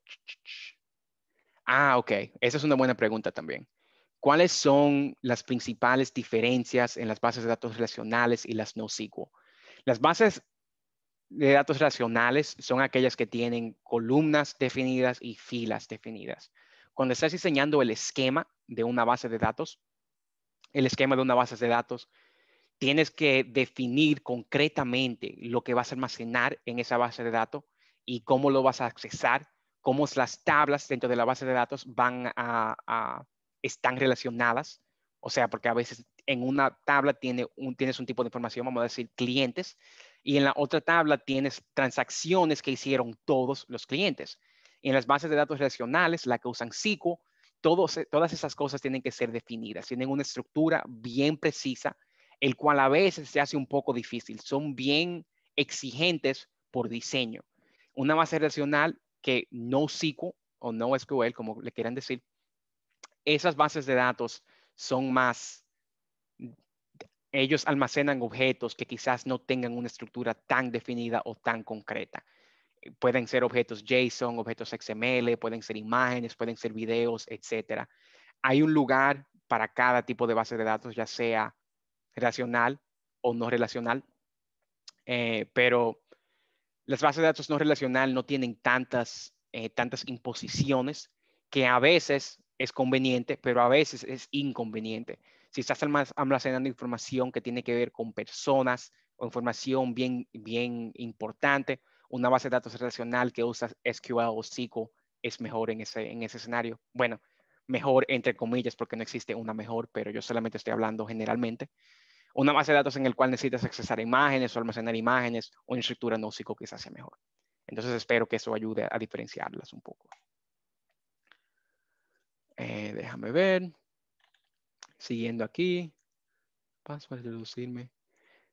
Speaker 4: Ah, ok. Esa es una buena pregunta también. ¿Cuáles son las principales diferencias en las bases de datos relacionales y las NoSQL? Las bases de datos relacionales son aquellas que tienen columnas definidas y filas definidas. Cuando estás diseñando el esquema de una base de datos, el esquema de una base de datos, tienes que definir concretamente lo que vas a almacenar en esa base de datos y cómo lo vas a accesar, cómo las tablas dentro de la base de datos van a, están relacionadas. O sea, porque a veces en una tabla tiene un, tienes un tipo de información, vamos a decir clientes, y en la otra tabla tienes transacciones que hicieron todos los clientes. En las bases de datos relacionales, la que usan SQL, todos, todas esas cosas tienen que ser definidas, tienen una estructura bien precisa, el cual a veces se hace un poco difícil. Son bien exigentes por diseño. Una base relacional que no SQL o no SQL, como le quieran decir, esas bases de datos son más, ellos almacenan objetos que quizás no tengan una estructura tan definida o tan concreta. Pueden ser objetos JSON, objetos XML, pueden ser imágenes, pueden ser videos, etc. Hay un lugar para cada tipo de base de datos, ya sea relacional o no relacional, eh, pero las bases de datos no relacional no tienen tantas, eh, tantas imposiciones que a veces es conveniente, pero a veces es inconveniente. Si estás almacenando información que tiene que ver con personas o información bien, bien importante, una base de datos relacional que usa SQL o SQL es mejor en ese, en ese escenario. Bueno, mejor entre comillas porque no existe una mejor, pero yo solamente estoy hablando generalmente. Una base de datos en el cual necesitas accesar imágenes o almacenar imágenes, o una estructura no SQL quizás sea mejor. Entonces espero que eso ayude a diferenciarlas un poco. Eh, déjame ver. Siguiendo aquí. Paso a reducirme.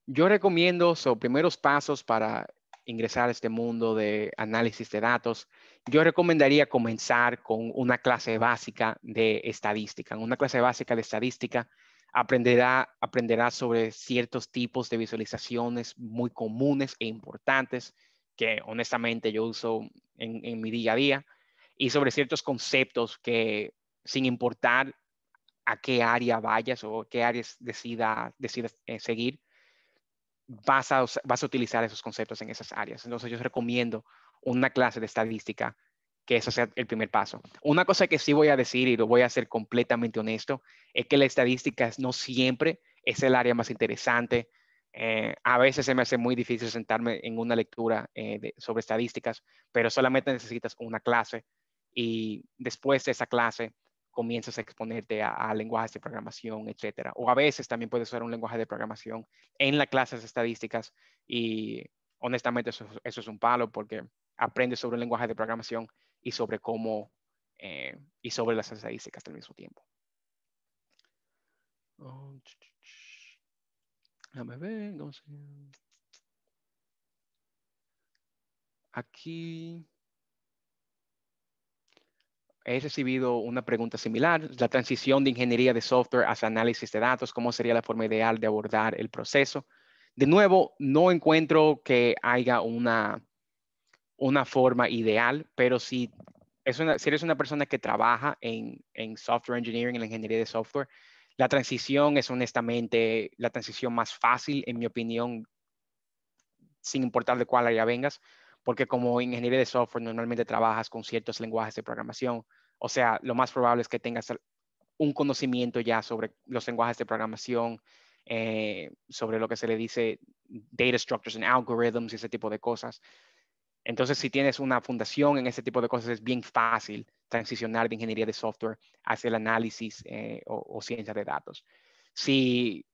Speaker 4: Yo recomiendo, son primeros pasos para ingresar a este mundo de análisis de datos, yo recomendaría comenzar con una clase básica de estadística. En una clase básica de estadística aprenderá, aprenderá sobre ciertos tipos de visualizaciones muy comunes e importantes que honestamente yo uso en, en mi día a día y sobre ciertos conceptos que sin importar a qué área vayas o qué áreas decidas decida, eh, seguir, vas a, vas a utilizar esos conceptos en esas áreas. Entonces yo recomiendo una clase de estadística que eso sea el primer paso. Una cosa que sí voy a decir y lo voy a ser completamente honesto, es que la estadística no siempre es el área más interesante. Eh, a veces se me hace muy difícil sentarme en una lectura eh, sobre estadísticas, pero solamente necesitas una clase y después de esa clase comienzas a exponerte a, lenguajes de programación, etcétera. O a veces también puedes usar un lenguaje de programación en las clases estadísticas y honestamente eso, es un palo porque aprendes sobre el lenguaje de programación y sobre cómo eh, y sobre las estadísticas al mismo tiempo. Oh. Aquí he recibido una pregunta similar, la transición de ingeniería de software hacia análisis de datos, ¿cómo sería la forma ideal de abordar el proceso? De nuevo, no encuentro que haya una, una forma ideal, pero si, es una, eres una persona que trabaja en, en software engineering, en la ingeniería de software, la transición es honestamente la transición más fácil, en mi opinión, sin importar de cuál área vengas, porque como ingeniería de software normalmente trabajas con ciertos lenguajes de programación, o sea, lo más probable es que tengas un conocimiento ya sobre los lenguajes de programación, eh, sobre lo que se le dice data structures and algorithms y ese tipo de cosas. Entonces, si tienes una fundación en ese tipo de cosas, es bien fácil transicionar de ingeniería de software hacia el análisis eh, o, o, ciencia de datos. Si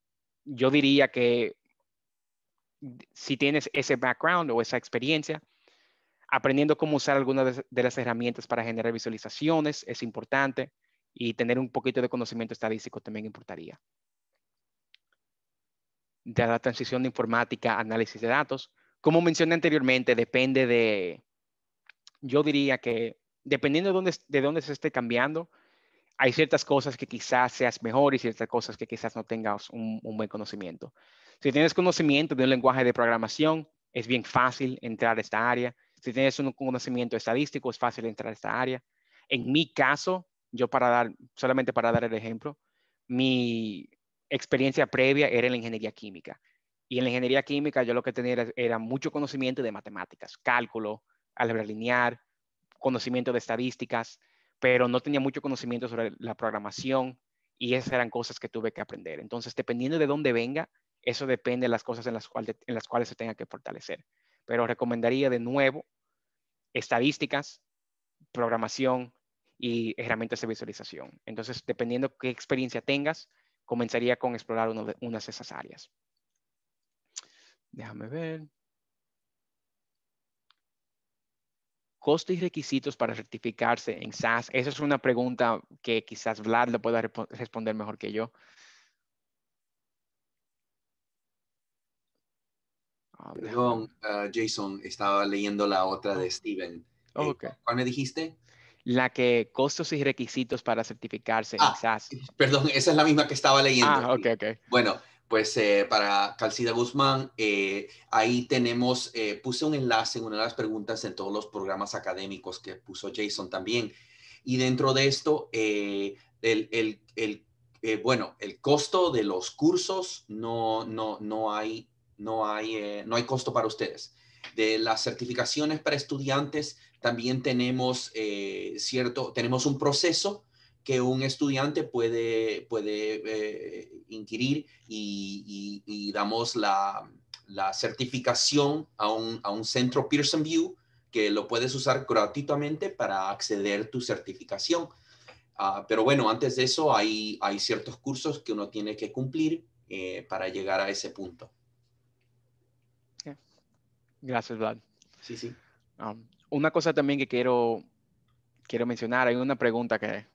Speaker 4: yo diría que si tienes ese background o esa experiencia, aprendiendo cómo usar algunas de las herramientas para generar visualizaciones es importante y tener un poquito de conocimiento estadístico también importaría. De la transición de informática análisis de datos, como mencioné anteriormente, depende de, yo diría que dependiendo de dónde, de dónde se esté cambiando, hay ciertas cosas que quizás seas mejor y ciertas cosas que quizás no tengas un buen conocimiento. Si tienes conocimiento de un lenguaje de programación, es bien fácil entrar a esta área. Si tienes un conocimiento estadístico, es fácil entrar a esta área. En mi caso, yo para dar, solamente para dar el ejemplo, mi experiencia previa era en la ingeniería química. Y en la ingeniería química yo lo que tenía era, mucho conocimiento de matemáticas, cálculo, álgebra lineal, conocimiento de estadísticas, pero no tenía mucho conocimiento sobre la programación y esas eran cosas que tuve que aprender. Entonces, dependiendo de dónde venga, eso depende de las cosas en las, cuales, en las cuales se tenga que fortalecer. Pero recomendaría de nuevo estadísticas, programación y herramientas de visualización. Entonces, dependiendo qué experiencia tengas, comenzaría con explorar uno de, unas de esas áreas. Déjame ver. Costos y requisitos para certificarse en SAS. Esa es una pregunta que quizás Vlad lo pueda responder mejor que yo.
Speaker 2: Ah, Perdón, ah, Jason, estaba leyendo la otra de. Steven.
Speaker 4: Oh, okay.
Speaker 2: ¿Cuál me dijiste?
Speaker 4: La que costos y requisitos para certificarse en
Speaker 2: ah,
Speaker 4: SAS.
Speaker 2: Perdón, esa es la misma que estaba leyendo.
Speaker 4: Ah, ok, ok.
Speaker 2: Bueno, pues eh, para Calcida Guzmán, eh, ahí tenemos, eh, puse un enlace en una de las preguntas en todos los programas académicos que puso Jason también. Y dentro de esto, el, el, el bueno, el costo de los cursos no, no, no hay no hay, eh, no hay costo para ustedes. De las certificaciones para estudiantes, también tenemos eh, cierto, tenemos un proceso que un estudiante puede, puede eh, inquirir y, damos la, certificación a un, a un, centro Pearson View que lo puedes usar gratuitamente para acceder a tu certificación. Ah, pero bueno, antes de eso hay, hay ciertos cursos que uno tiene que cumplir para llegar a ese punto.
Speaker 4: Gracias, Vlad.
Speaker 2: Sí, sí.
Speaker 4: Um, una cosa también que quiero, quiero mencionar, hay una pregunta que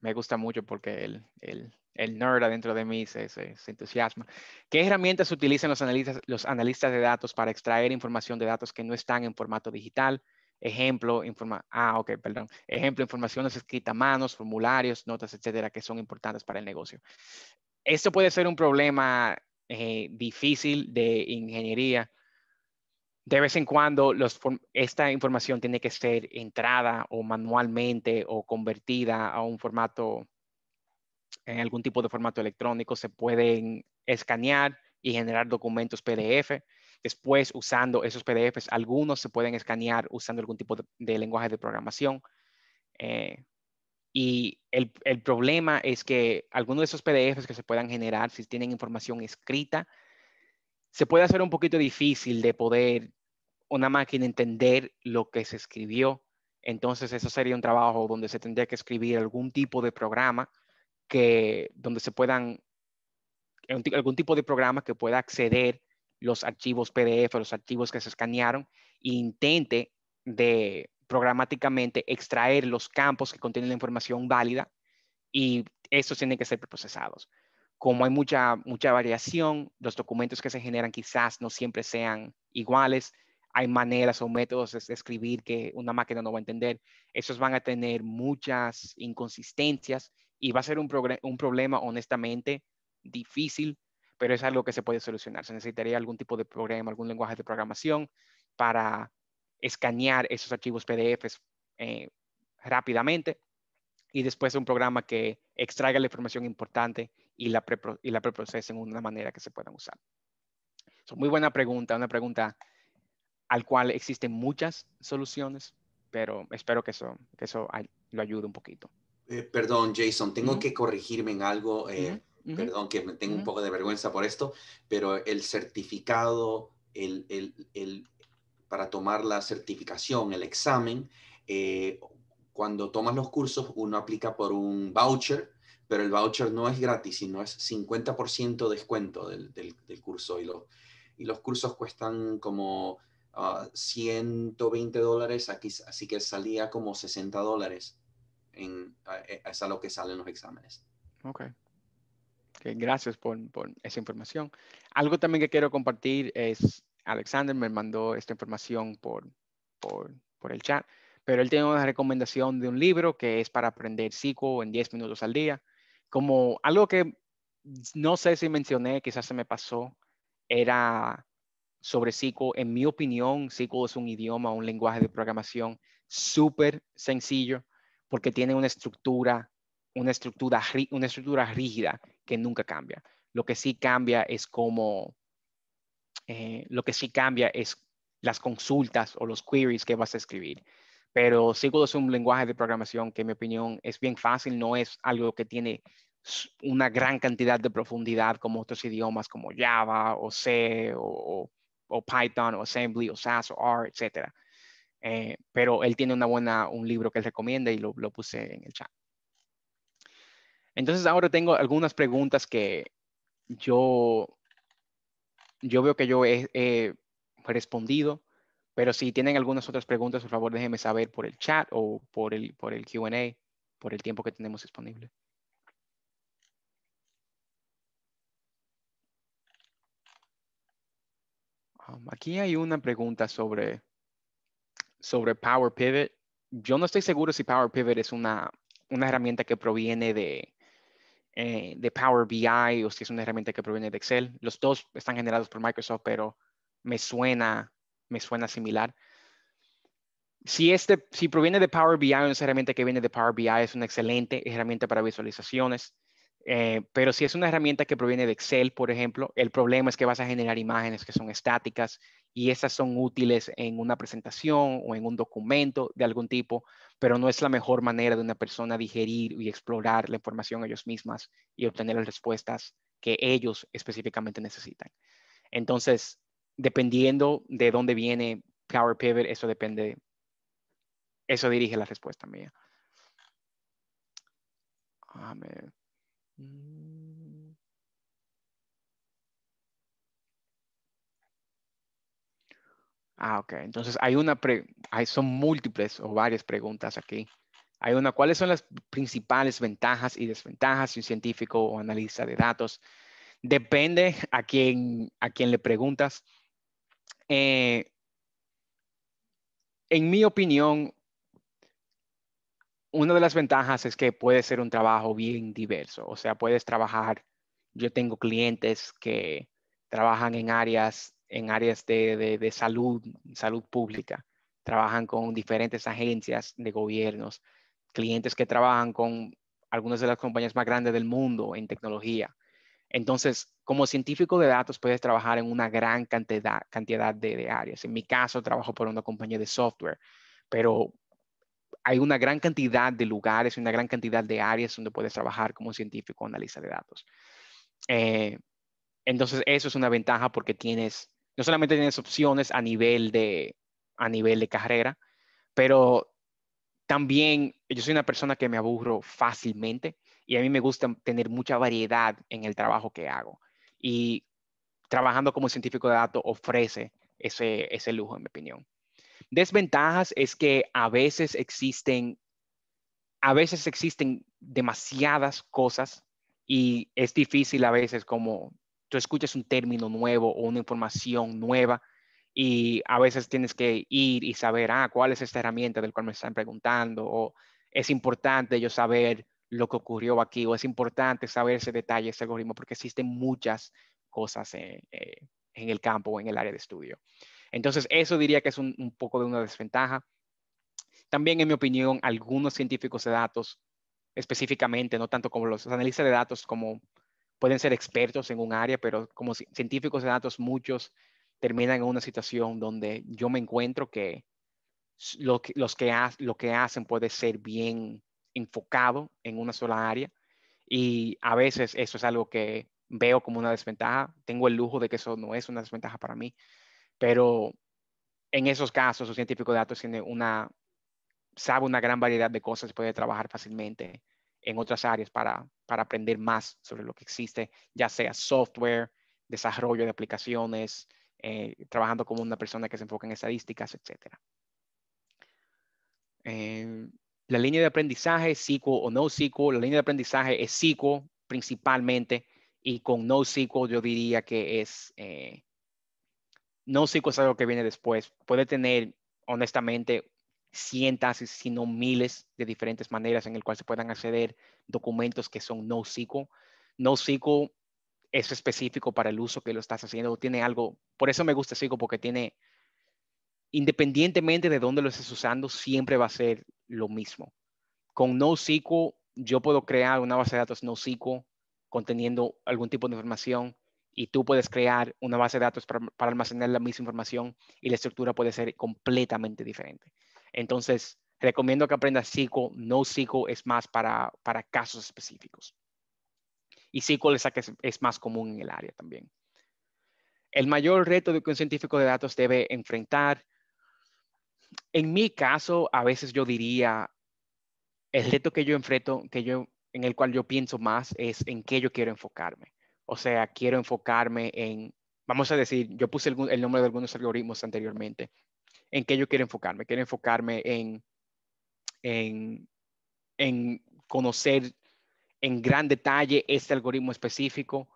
Speaker 4: me gusta mucho porque el, el, el nerd adentro de mí se, se, entusiasma. ¿Qué herramientas utilizan los analistas, los analistas de datos para extraer información de datos que no están en formato digital? Ejemplo, informa ah, ok, perdón. Ejemplo, informaciones escritas a manos, formularios, notas, etcétera, que son importantes para el negocio. Esto puede ser un problema eh, difícil de ingeniería de vez en cuando esta información tiene que ser entrada o manualmente o convertida a un formato, en algún tipo de formato electrónico. Se pueden escanear y generar documentos PDF. Después, usando esos PDFs, algunos se pueden escanear usando algún tipo de, lenguaje de programación. Eh, y el, el, problema es que algunos de esos PDFs que se puedan generar, si tienen información escrita, se puede hacer un poquito difícil de poder una máquina entender lo que se escribió. Entonces, eso sería un trabajo donde se tendría que escribir algún tipo de programa que, donde se puedan, algún tipo de programa que pueda acceder los archivos PDF, los archivos que se escanearon, e intente de programáticamente extraer los campos que contienen la información válida y estos tienen que ser preprocesados como hay mucha, mucha variación, los documentos que se generan quizás no siempre sean iguales, hay maneras o métodos de escribir que una máquina no va a entender. Esos van a tener muchas inconsistencias y va a ser un, un problema honestamente difícil, pero es algo que se puede solucionar. Se necesitaría algún tipo de programa, algún lenguaje de programación para escanear esos archivos PDFs eh, rápidamente y después un programa que extraiga la información importante y la, pre y la preprocese en una manera que se puedan usar. So, muy buena pregunta, una pregunta al cual existen muchas soluciones, pero espero que eso, que eso lo ayude un poquito.
Speaker 2: Eh, perdón, Jason, tengo que corregirme en algo. Eh, perdón, que me tengo un poco de vergüenza por esto, pero el certificado, el, el, el, para tomar la certificación, el examen, eh, cuando tomas los cursos, uno aplica por un voucher, pero el voucher no es gratis, sino es 50% descuento del, del, curso y, y los cursos cuestan como 120 dólares, aquí, así que salía como 60 dólares. En, es a lo que salen los exámenes.
Speaker 4: Ok. okay gracias por, por, esa información. Algo también que quiero compartir es, Alexander me mandó esta información por, por, por el chat pero él tiene una recomendación de un libro que es para aprender psico en 10 minutos al día. Como algo que no sé si mencioné, quizás se me pasó, era sobre psico. En mi opinión, psico es un idioma, un lenguaje de programación súper sencillo porque tiene una estructura, una estructura, una estructura rígida que nunca cambia. Lo que sí cambia es cómo, Eh, lo que sí cambia es las consultas o los queries que vas a escribir. Pero SQL es un lenguaje de programación que en mi opinión es bien fácil, no es algo que tiene una gran cantidad de profundidad como otros idiomas como Java o C o, Python o Assembly o SAS o R, etc. Eh, pero él tiene una buena, un libro que él recomienda y lo, puse en el chat. Entonces ahora tengo algunas preguntas que yo, yo veo que yo he respondido pero si tienen algunas otras preguntas, por favor, déjenme saber por el chat o por el, por el Q&A, por el tiempo que tenemos disponible. Um, aquí hay una pregunta sobre, sobre Power Pivot. Yo no estoy seguro si Power Pivot es una, una herramienta que proviene de, eh, de Power BI o si es una herramienta que proviene de Excel. Los dos están generados por Microsoft, pero me suena me suena similar. Si, este, si proviene de Power BI, una herramienta que viene de Power BI es una excelente herramienta para visualizaciones. Eh, pero si es una herramienta que proviene de Excel, por ejemplo, el problema es que vas a generar imágenes que son estáticas y esas son útiles en una presentación o en un documento de algún tipo, pero no es la mejor manera de una persona digerir y explorar la información ellos mismas y obtener las respuestas que ellos específicamente necesitan. Entonces, dependiendo de dónde viene Power Pivot, eso depende, eso dirige la respuesta mía. Mm. Ah, ok. Entonces hay una, hay, son múltiples o varias preguntas aquí. Hay una, ¿cuáles son las principales ventajas y desventajas de un científico o analista de datos? Depende a quién, a quién le preguntas. Eh, en mi opinión, una de las ventajas es que puede ser un trabajo bien diverso. O sea, puedes trabajar, yo tengo clientes que trabajan en áreas, en áreas de, de salud, salud pública. Trabajan con diferentes agencias de gobiernos, clientes que trabajan con algunas de las compañías más grandes del mundo en tecnología. Entonces, como científico de datos puedes trabajar en una gran cantidad, cantidad de, áreas. En mi caso, trabajo por una compañía de software, pero hay una gran cantidad de lugares, una gran cantidad de áreas donde puedes trabajar como científico analista de datos. Eh, entonces, eso es una ventaja porque tienes, no solamente tienes opciones a nivel de, a nivel de carrera, pero también yo soy una persona que me aburro fácilmente y a mí me gusta tener mucha variedad en el trabajo que hago. Y trabajando como científico de datos ofrece ese, ese lujo, en mi opinión. Desventajas es que a veces existen, a veces existen demasiadas cosas y es difícil a veces como tú escuchas un término nuevo o una información nueva y a veces tienes que ir y saber, ah, cuál es esta herramienta del cual me están preguntando o es importante yo saber lo que ocurrió aquí o es importante saber ese detalle, ese algoritmo, porque existen muchas cosas eh, eh, en el campo o en el área de estudio. Entonces, eso diría que es un, poco de una desventaja. También, en mi opinión, algunos científicos de datos, específicamente, no tanto como los analistas de datos, como pueden ser expertos en un área, pero como científicos de datos, muchos terminan en una situación donde yo me encuentro que lo los que, lo que hacen puede ser bien enfocado en una sola área y a veces eso es algo que veo como una desventaja. Tengo el lujo de que eso no es una desventaja para mí, pero en esos casos, un científico de datos tiene una, sabe una gran variedad de cosas puede trabajar fácilmente en otras áreas para, para aprender más sobre lo que existe, ya sea software, desarrollo de aplicaciones, eh, trabajando como una persona que se enfoca en estadísticas, etc. la línea de aprendizaje, SQL o NoSQL, la línea de aprendizaje es SQL principalmente y con NoSQL yo diría que es, eh, NoSQL es algo que viene después. Puede tener, honestamente, cientos, si no miles de diferentes maneras en el cual se puedan acceder documentos que son NoSQL. NoSQL es específico para el uso que lo estás haciendo. Tiene algo, por eso me gusta SQL porque tiene independientemente de dónde lo estés usando, siempre va a ser lo mismo. Con NoSQL, yo puedo crear una base de datos NoSQL conteniendo algún tipo de información y tú puedes crear una base de datos para, almacenar la misma información y la estructura puede ser completamente diferente. Entonces, recomiendo que aprendas SQL. NoSQL es más para, para casos específicos. Y SQL es más común en el área también. El mayor reto que un científico de datos debe enfrentar, en mi caso, a veces yo diría, el reto que yo enfrento, que yo, en el cual yo pienso más es en qué yo quiero enfocarme. O sea, quiero enfocarme en, vamos a decir, yo puse el, nombre de algunos algoritmos anteriormente. ¿En qué yo quiero enfocarme? Quiero enfocarme en, en, en conocer en gran detalle este algoritmo específico,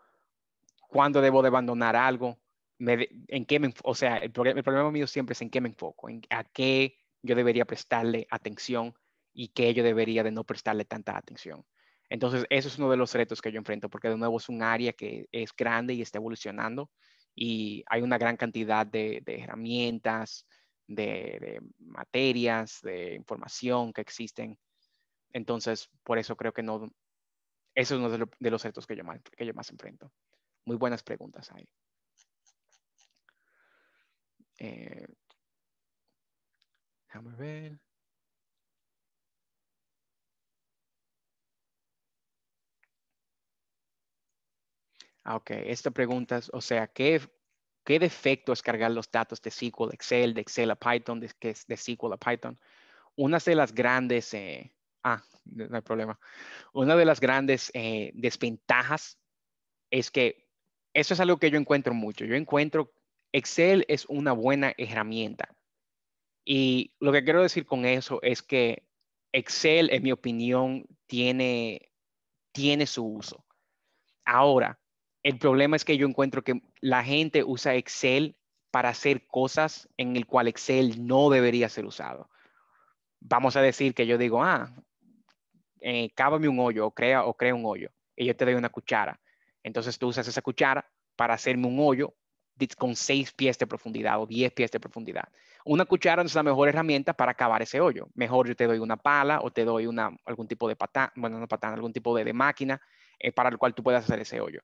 Speaker 4: cuándo debo de abandonar algo, en qué me, o sea, el, problema mío siempre es en qué me enfoco, en a qué yo debería prestarle atención y qué yo debería de no prestarle tanta atención. Entonces, eso es uno de los retos que yo enfrento, porque de nuevo es un área que es grande y está evolucionando y hay una gran cantidad de, herramientas, de, materias, de información que existen. Entonces, por eso creo que no, eso es uno de, los retos que yo, más, que yo más enfrento. Muy buenas preguntas ahí. Eh, déjame ver. Ah, ok, esta pregunta es, o sea, ¿qué, ¿qué defecto es cargar los datos de SQL, Excel, de Excel a Python, de, de SQL a Python? Una de las grandes, eh, ah, no hay problema. Una de las grandes eh, desventajas es que eso es algo que yo encuentro mucho. Yo encuentro Excel es una buena herramienta. Y lo que quiero decir con eso es que Excel, en mi opinión, tiene, tiene su uso. Ahora, el problema es que yo encuentro que la gente usa Excel para hacer cosas en el cual Excel no debería ser usado. Vamos a decir que yo digo, ah, eh, cávame un hoyo o crea, o crea un hoyo y yo te doy una cuchara. Entonces tú usas esa cuchara para hacerme un hoyo con seis pies de profundidad o diez pies de profundidad. Una cuchara es la mejor herramienta para cavar ese hoyo. Mejor yo te doy una pala o te doy una, algún tipo de patán, bueno, no patán, algún tipo de, máquina eh, para el cual tú puedas hacer ese hoyo.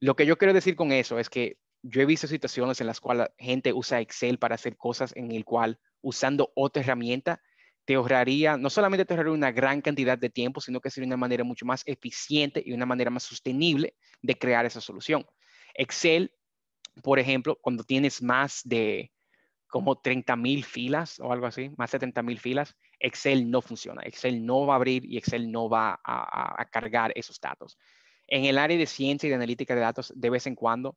Speaker 4: Lo que yo quiero decir con eso es que yo he visto situaciones en las cuales la gente usa Excel para hacer cosas en el cual usando otra herramienta te ahorraría, no solamente te ahorraría una gran cantidad de tiempo, sino que sería una manera mucho más eficiente y una manera más sostenible de crear esa solución. Excel, por ejemplo, cuando tienes más de como 30 mil filas o algo así, más de 30 mil filas, Excel no funciona. Excel no va a abrir y Excel no va a, cargar esos datos. En el área de ciencia y de analítica de datos, de vez en cuando,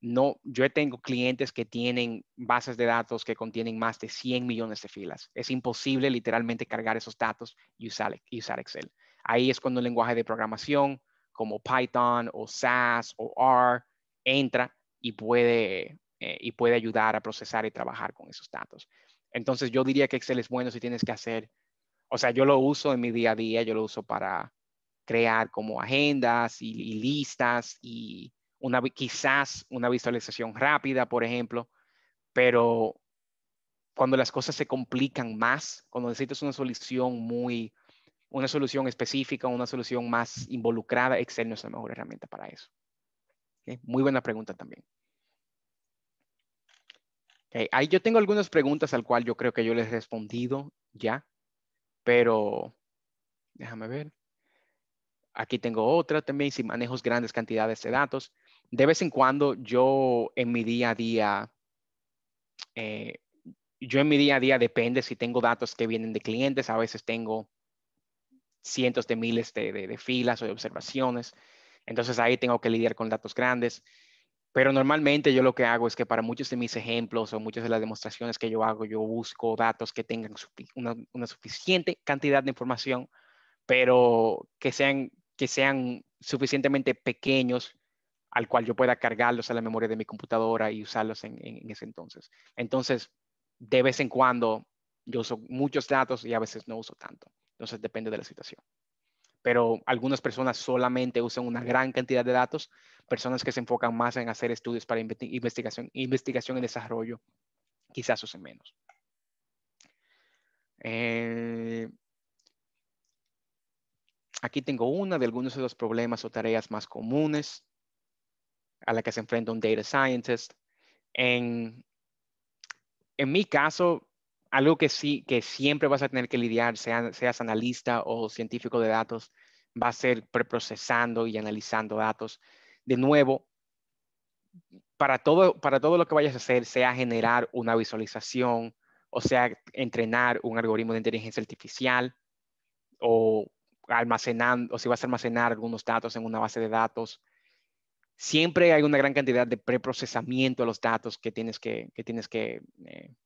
Speaker 4: no, yo tengo clientes que tienen bases de datos que contienen más de 100 millones de filas. Es imposible literalmente cargar esos datos y usar, usar Excel. Ahí es cuando el lenguaje de programación como Python o SAS o R entra y puede, eh, y puede ayudar a procesar y trabajar con esos datos. Entonces yo diría que Excel es bueno si tienes que hacer, o sea, yo lo uso en mi día a día, yo lo uso para crear como agendas y, listas y una, quizás una visualización rápida, por ejemplo, pero cuando las cosas se complican más, cuando necesitas una solución muy, una solución específica, una solución más involucrada, Excel no es la mejor herramienta para eso. Muy buena pregunta también. Ahí yo tengo algunas preguntas al cual yo creo que yo les he respondido ya, pero déjame ver. Aquí tengo otra también, si manejo grandes cantidades de datos. De vez en cuando yo en mi día a día, eh, yo en mi día a día depende si tengo datos que vienen de clientes, a veces tengo cientos de miles de, filas o de observaciones. Entonces ahí tengo que lidiar con datos grandes. Pero normalmente yo lo que hago es que para muchos de mis ejemplos o muchas de las demostraciones que yo hago, yo busco datos que tengan una suficiente cantidad de información, pero que sean que sean suficientemente pequeños al cual yo pueda cargarlos a la memoria de mi computadora y usarlos en, ese entonces. Entonces, de vez en cuando yo uso muchos datos y a veces no uso tanto. Entonces, depende de la situación. Pero algunas personas solamente usan una gran cantidad de datos, personas que se enfocan más en hacer estudios para investigación, investigación y desarrollo, quizás usen menos. Eh, Aquí tengo una de algunos de los problemas o tareas más comunes. a la que se enfrenta un data scientist. En, en mi caso, algo que sí, que siempre vas a tener que lidiar, sea, seas analista o científico de datos, va a ser preprocesando y analizando datos. De nuevo, para todo, para todo lo que vayas a hacer, sea generar una visualización, o sea, entrenar un algoritmo de inteligencia artificial, o almacenando, o si vas a almacenar algunos datos en una base de datos, siempre hay una gran cantidad de preprocesamiento de los datos que tienes que, que tienes eh,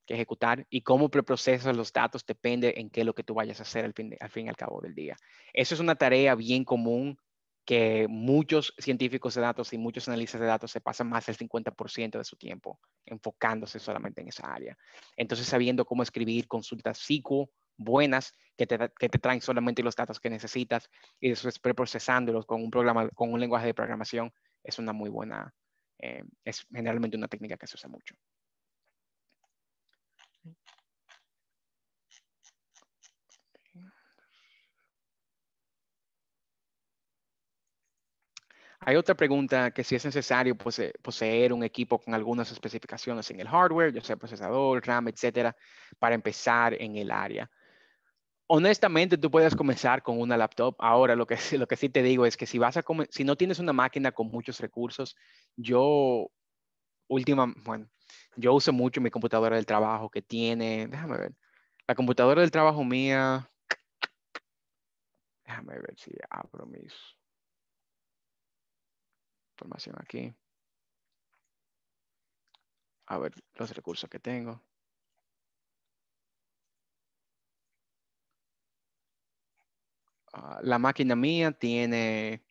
Speaker 4: que, ejecutar y cómo preprocesas los datos depende en qué es lo que tú vayas a hacer al fin, al fin y al cabo del día. Eso es una tarea bien común que muchos científicos de datos y muchos analistas de datos se pasan más del 50% de su tiempo enfocándose solamente en esa área. Entonces, sabiendo cómo escribir consultas SQL buenas que te, que te traen solamente los datos que necesitas y después preprocesándolos con un programa, con un lenguaje de programación, es una muy buena, eh, es generalmente una técnica que se usa mucho. Hay otra pregunta que si es necesario poseer un equipo con algunas especificaciones en el hardware, ya sea procesador, RAM, etcétera, para empezar en el área honestamente, tú puedes comenzar con una laptop. Ahora, lo que, lo que sí te digo es que si, vas a si no tienes una máquina con muchos recursos, yo, última, bueno, yo uso mucho mi computadora del trabajo que tiene, déjame ver, la computadora del trabajo mía, déjame ver si abro mis información aquí. A ver los recursos que tengo. Ah, la máquina mía tiene,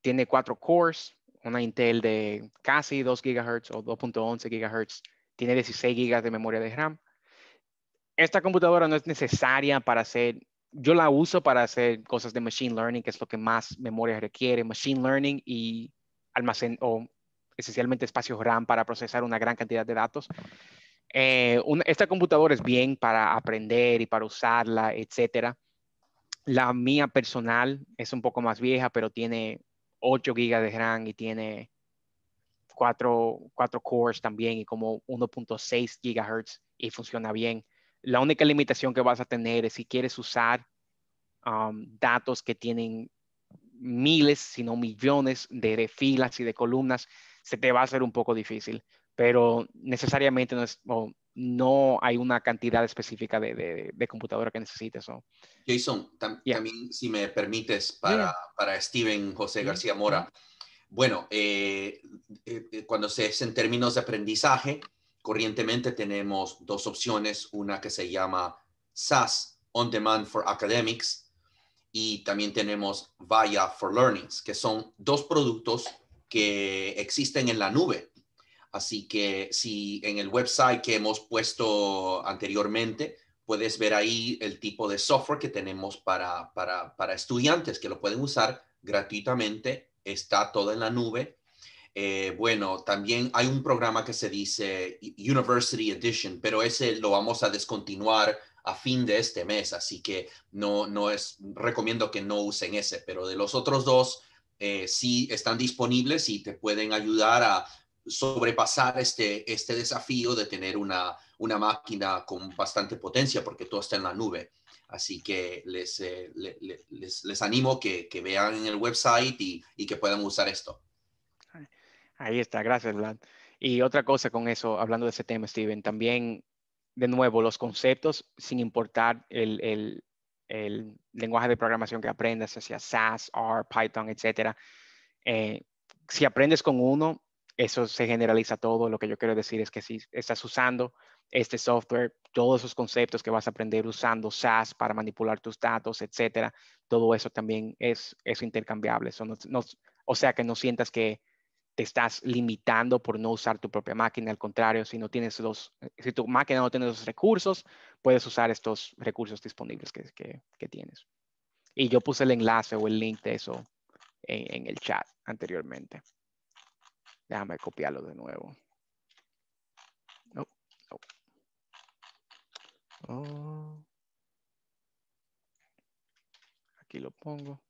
Speaker 4: tiene cuatro cores, una Intel de casi 2 GHz o 2.11 GHz, tiene 16 GB de memoria de RAM. Esta computadora no es necesaria para hacer, yo la uso para hacer cosas de machine learning, que es lo que más memoria requiere, machine learning y almacén o esencialmente espacio RAM para procesar una gran cantidad de datos. Eh, esta computadora es bien para aprender y para usarla, etcétera. La mía personal es un poco más vieja, pero tiene 8 GB de RAM y tiene 4, cores también y como 1.6 GHz y funciona bien. La única limitación que vas a tener es si quieres usar um, datos que tienen miles, si no millones de, filas y de columnas, se te va a hacer un poco difícil, pero necesariamente no es, no hay una cantidad específica de, de, computadora que necesites.
Speaker 2: Jason, también si me permites para, para Steven José García Mora. Bueno, eh, eh, eh, cuando se es en términos de aprendizaje, corrientemente tenemos dos opciones, una que se llama SAS, On Demand for Academics, y también tenemos Vaya for Learnings, que son dos productos que existen en la nube Así que si en el website que hemos puesto anteriormente, puedes ver ahí el tipo de software que tenemos para, para, estudiantes que lo pueden usar gratuitamente. Está todo en la nube. Eh, bueno, también hay un programa que se dice University Edition, pero ese lo vamos a descontinuar a fin de este mes, así que no, no es, recomiendo que no usen ese, pero de los otros dos eh, sí están disponibles y te pueden ayudar a sobrepasar este, este desafío de tener una, una máquina con bastante potencia porque todo está en la nube. Así que les, eh, les, les, animo que, que, vean el website y, y, que puedan usar esto.
Speaker 4: Ahí está, gracias, Vlad. Y otra cosa con eso, hablando de ese tema, Steven, también, de nuevo, los conceptos, sin importar el, el, el lenguaje de programación que aprendas, sea SAS, R, Python, etcétera. Eh, si aprendes con uno, eso se generaliza todo. Lo que yo quiero decir es que si estás usando este software, todos esos conceptos que vas a aprender usando SAS para manipular tus datos, etcétera, todo eso también es, es intercambiable. o sea, que no sientas que te estás limitando por no usar tu propia máquina. Al contrario, si no tienes los, si tu máquina no tiene los recursos, puedes usar estos recursos disponibles que, que, tienes. Y yo puse el enlace o el link de eso en el chat anteriormente. Déjame copiarlo de nuevo. No. Oh. Aquí lo pongo.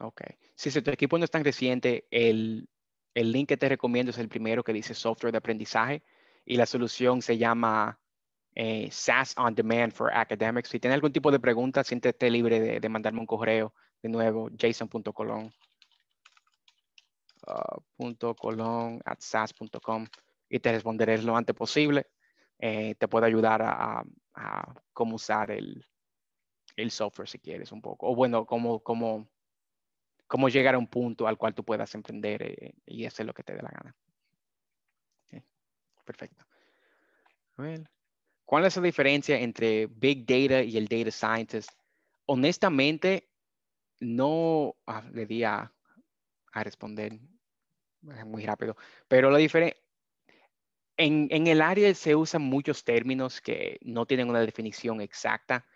Speaker 4: Ok. Si, tu equipo no es tan reciente, el, el link que te recomiendo es el primero que dice software de aprendizaje y la solución se llama eh, SaaS on Demand for Academics. Si tiene algún tipo de pregunta, siéntete libre de, mandarme un correo de nuevo, jason.colon uh, colon at sas.com y te responderé lo antes posible. Eh, te puedo ayudar a, a, cómo usar el, el, software si quieres un poco. O bueno, cómo, cómo, cómo llegar a un punto al cual tú puedas emprender eh, y hacer lo que te dé la gana. Okay. Perfecto. ¿Cuál es la diferencia entre Big Data y el Data Scientist? Honestamente, no ah, le di a, a responder eh, muy rápido, pero la diferencia, en, en, el área se usan muchos términos que no tienen una definición exacta.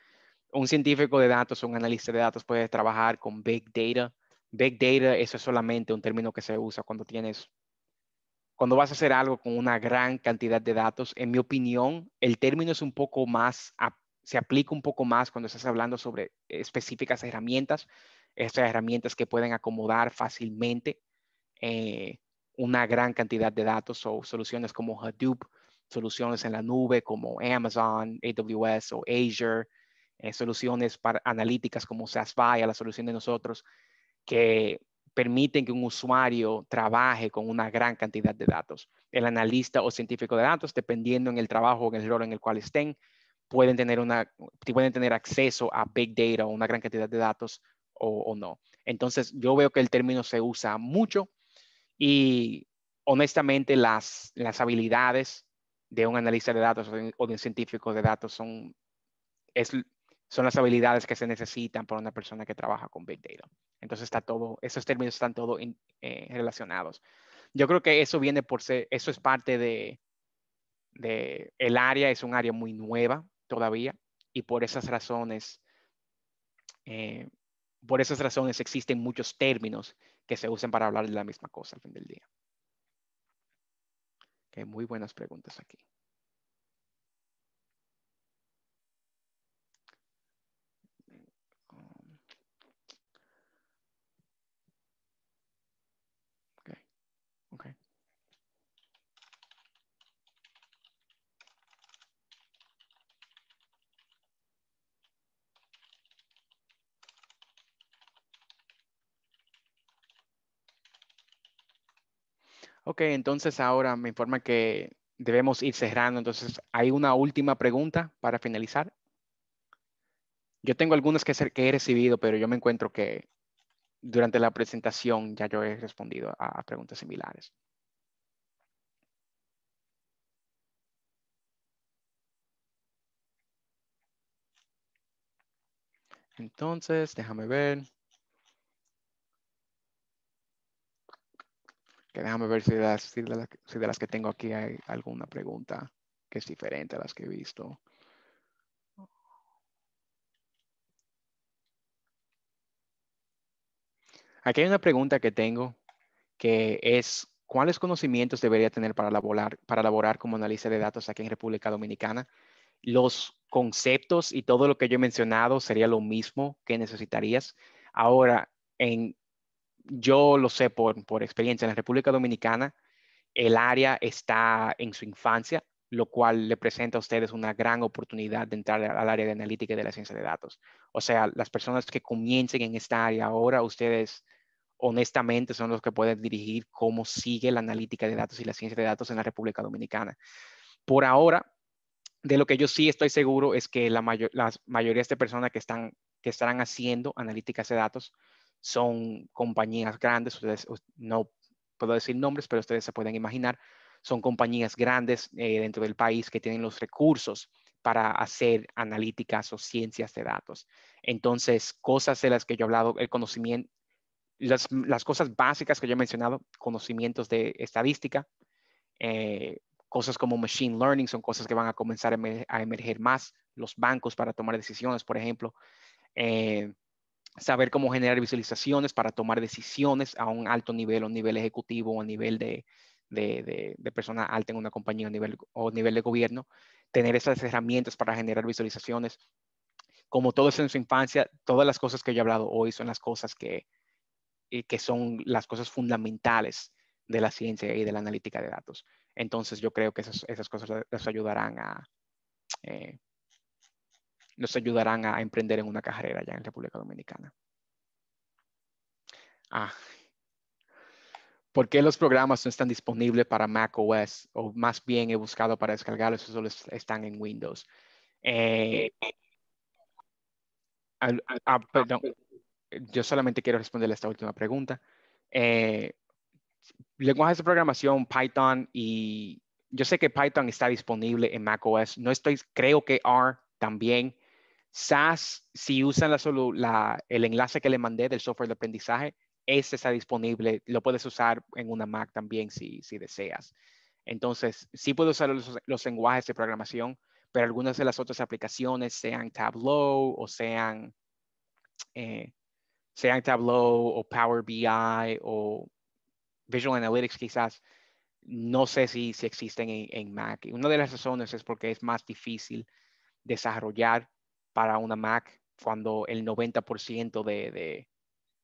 Speaker 4: Un científico de datos, un analista de datos puede trabajar con Big Data. Big Data, eso es solamente un término que se usa cuando tienes, cuando vas a hacer algo con una gran cantidad de datos. En mi opinión, el término es un poco más, se aplica un poco más cuando estás hablando sobre específicas herramientas, estas herramientas que pueden acomodar fácilmente eh, una gran cantidad de datos o soluciones como Hadoop, soluciones en la nube como Amazon, AWS o Azure, eh, soluciones para analíticas como SaaS la solución de nosotros, que permiten que un usuario trabaje con una gran cantidad de datos. El analista o científico de datos, dependiendo en el trabajo o en el rol en el cual estén, pueden tener, una, pueden tener acceso a big data o una gran cantidad de datos o, o no. Entonces, yo veo que el término se usa mucho y honestamente las, las habilidades de un analista de datos o de un científico de datos son, es, son las habilidades que se necesitan para una persona que trabaja con Big Data. Entonces está todo, esos términos están todos eh, relacionados. Yo creo que eso viene por ser, eso es parte de, de, el área es un área muy nueva todavía y por esas razones, eh, por esas razones existen muchos términos que se usen para hablar de la misma cosa al fin del día. Okay, muy buenas preguntas aquí. Ok, entonces ahora me informa que debemos ir cerrando. Entonces, ¿hay una última pregunta para finalizar? Yo tengo algunas que, he recibido, pero yo me encuentro que durante la presentación ya yo he respondido a preguntas similares. Entonces, déjame ver. Que déjame ver si de, las, si, de las, que tengo aquí hay alguna pregunta que es diferente a las que he visto. Aquí hay una pregunta que tengo que es, ¿cuáles conocimientos debería tener para elaborar, para elaborar como analista de datos aquí en República Dominicana? Los conceptos y todo lo que yo he mencionado sería lo mismo que necesitarías. Ahora, en yo lo sé por, por experiencia, en la República Dominicana el área está en su infancia, lo cual le presenta a ustedes una gran oportunidad de entrar al área de analítica y de la ciencia de datos. O sea, las personas que comiencen en esta área ahora, ustedes honestamente son los que pueden dirigir cómo sigue la analítica de datos y la ciencia de datos en la República Dominicana. Por ahora, de lo que yo sí estoy seguro es que la, mayor, la mayoría de personas que, están, que estarán haciendo analíticas de datos son compañías grandes, ustedes no puedo decir nombres, pero ustedes se pueden imaginar, son compañías grandes eh, dentro del país que tienen los recursos para hacer analíticas o ciencias de datos. Entonces, cosas de las que yo he hablado, el conocimiento, las, las cosas básicas que yo he mencionado, conocimientos de estadística, eh, cosas como machine learning son cosas que van a comenzar a, emerger más, los bancos para tomar decisiones, por ejemplo, eh, saber cómo generar visualizaciones para tomar decisiones a un alto nivel, a un nivel ejecutivo a nivel de, de, de, persona alta en una compañía o nivel, o nivel de gobierno, tener esas herramientas para generar visualizaciones. Como todo eso en su infancia, todas las cosas que yo he hablado hoy son las cosas que, que son las cosas fundamentales de la ciencia y de la analítica de datos. Entonces yo creo que esas, esas cosas les ayudarán a, eh, ayudarán a emprender en una carrera ya en República Dominicana. Ah. ¿Por qué los programas no están disponibles para Mac OS? O más bien he buscado para descargarlos, solo están en Windows. Eh, ah, perdón, yo solamente quiero responderle a esta última pregunta. Eh, lenguajes de programación, Python y yo sé que Python está disponible en macOS. No estoy, creo que R también. SAS, si usan la, el enlace que le mandé del software de aprendizaje, ese está disponible. Lo puedes usar en una Mac también si, si deseas. Entonces, sí puedo usar los, los, lenguajes de programación, pero algunas de las otras aplicaciones, sean Tableau o sean, eh, sean Tableau o Power BI o Visual Analytics quizás no sé si, si existen en, Mac. Y una de las razones es porque es más difícil desarrollar para una Mac cuando el 90% de,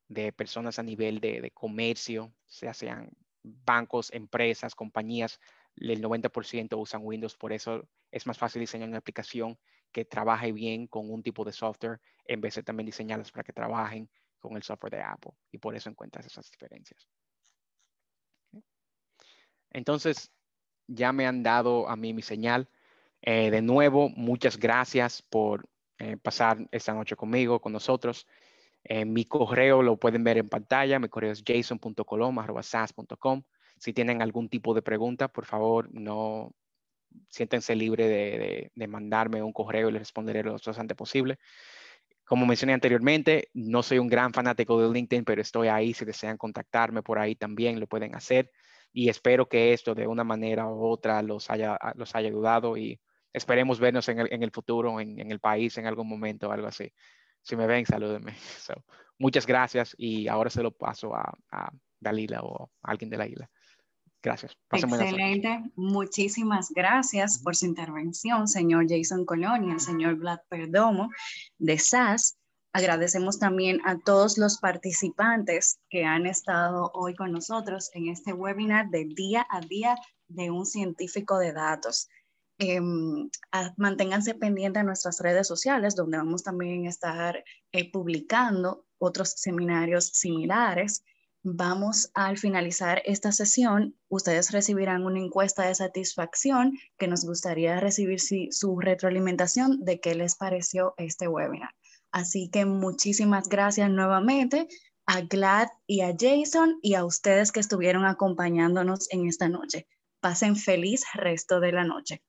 Speaker 4: de, personas a nivel de, comercio, sea sean bancos, empresas, compañías, el 90% usan Windows, por eso es más fácil diseñar una aplicación que trabaje bien con un tipo de software en vez de también diseñarlas para que trabajen con el software de Apple. Y por eso encuentras esas diferencias. Entonces, ya me han dado a mí mi señal. Eh, de nuevo, muchas gracias por eh, pasar esta noche conmigo, con nosotros. Eh, mi correo lo pueden ver en pantalla. Mi correo es jason.colom.com. Si tienen algún tipo de pregunta, por favor, no siéntense libre de, de, mandarme un correo y les responderé lo más antes posible. Como mencioné anteriormente, no soy un gran fanático de LinkedIn, pero estoy ahí. Si desean contactarme por ahí también lo pueden hacer y espero que esto de una manera u otra los haya, los haya ayudado y esperemos vernos en el, en el futuro, en, en, el país, en algún momento, algo así. Si me ven, salúdenme. muchas gracias y ahora se lo paso a, a Dalila o a alguien de la isla. Gracias.
Speaker 5: Excelente. Muchísimas gracias por su intervención, señor Jason Colonia, señor Vlad Perdomo de SAS. Agradecemos también a todos los participantes que han estado hoy con nosotros en este webinar de día a día de un científico de datos. Em, manténganse pendientes de nuestras redes sociales, donde vamos también a estar eh, publicando otros seminarios similares. Vamos al finalizar esta sesión, ustedes recibirán una encuesta de satisfacción que nos gustaría recibir su retroalimentación de qué les pareció este webinar. Así que muchísimas gracias nuevamente a Glad y a Jason y a ustedes que estuvieron acompañándonos en esta noche. Pasen feliz resto de la noche.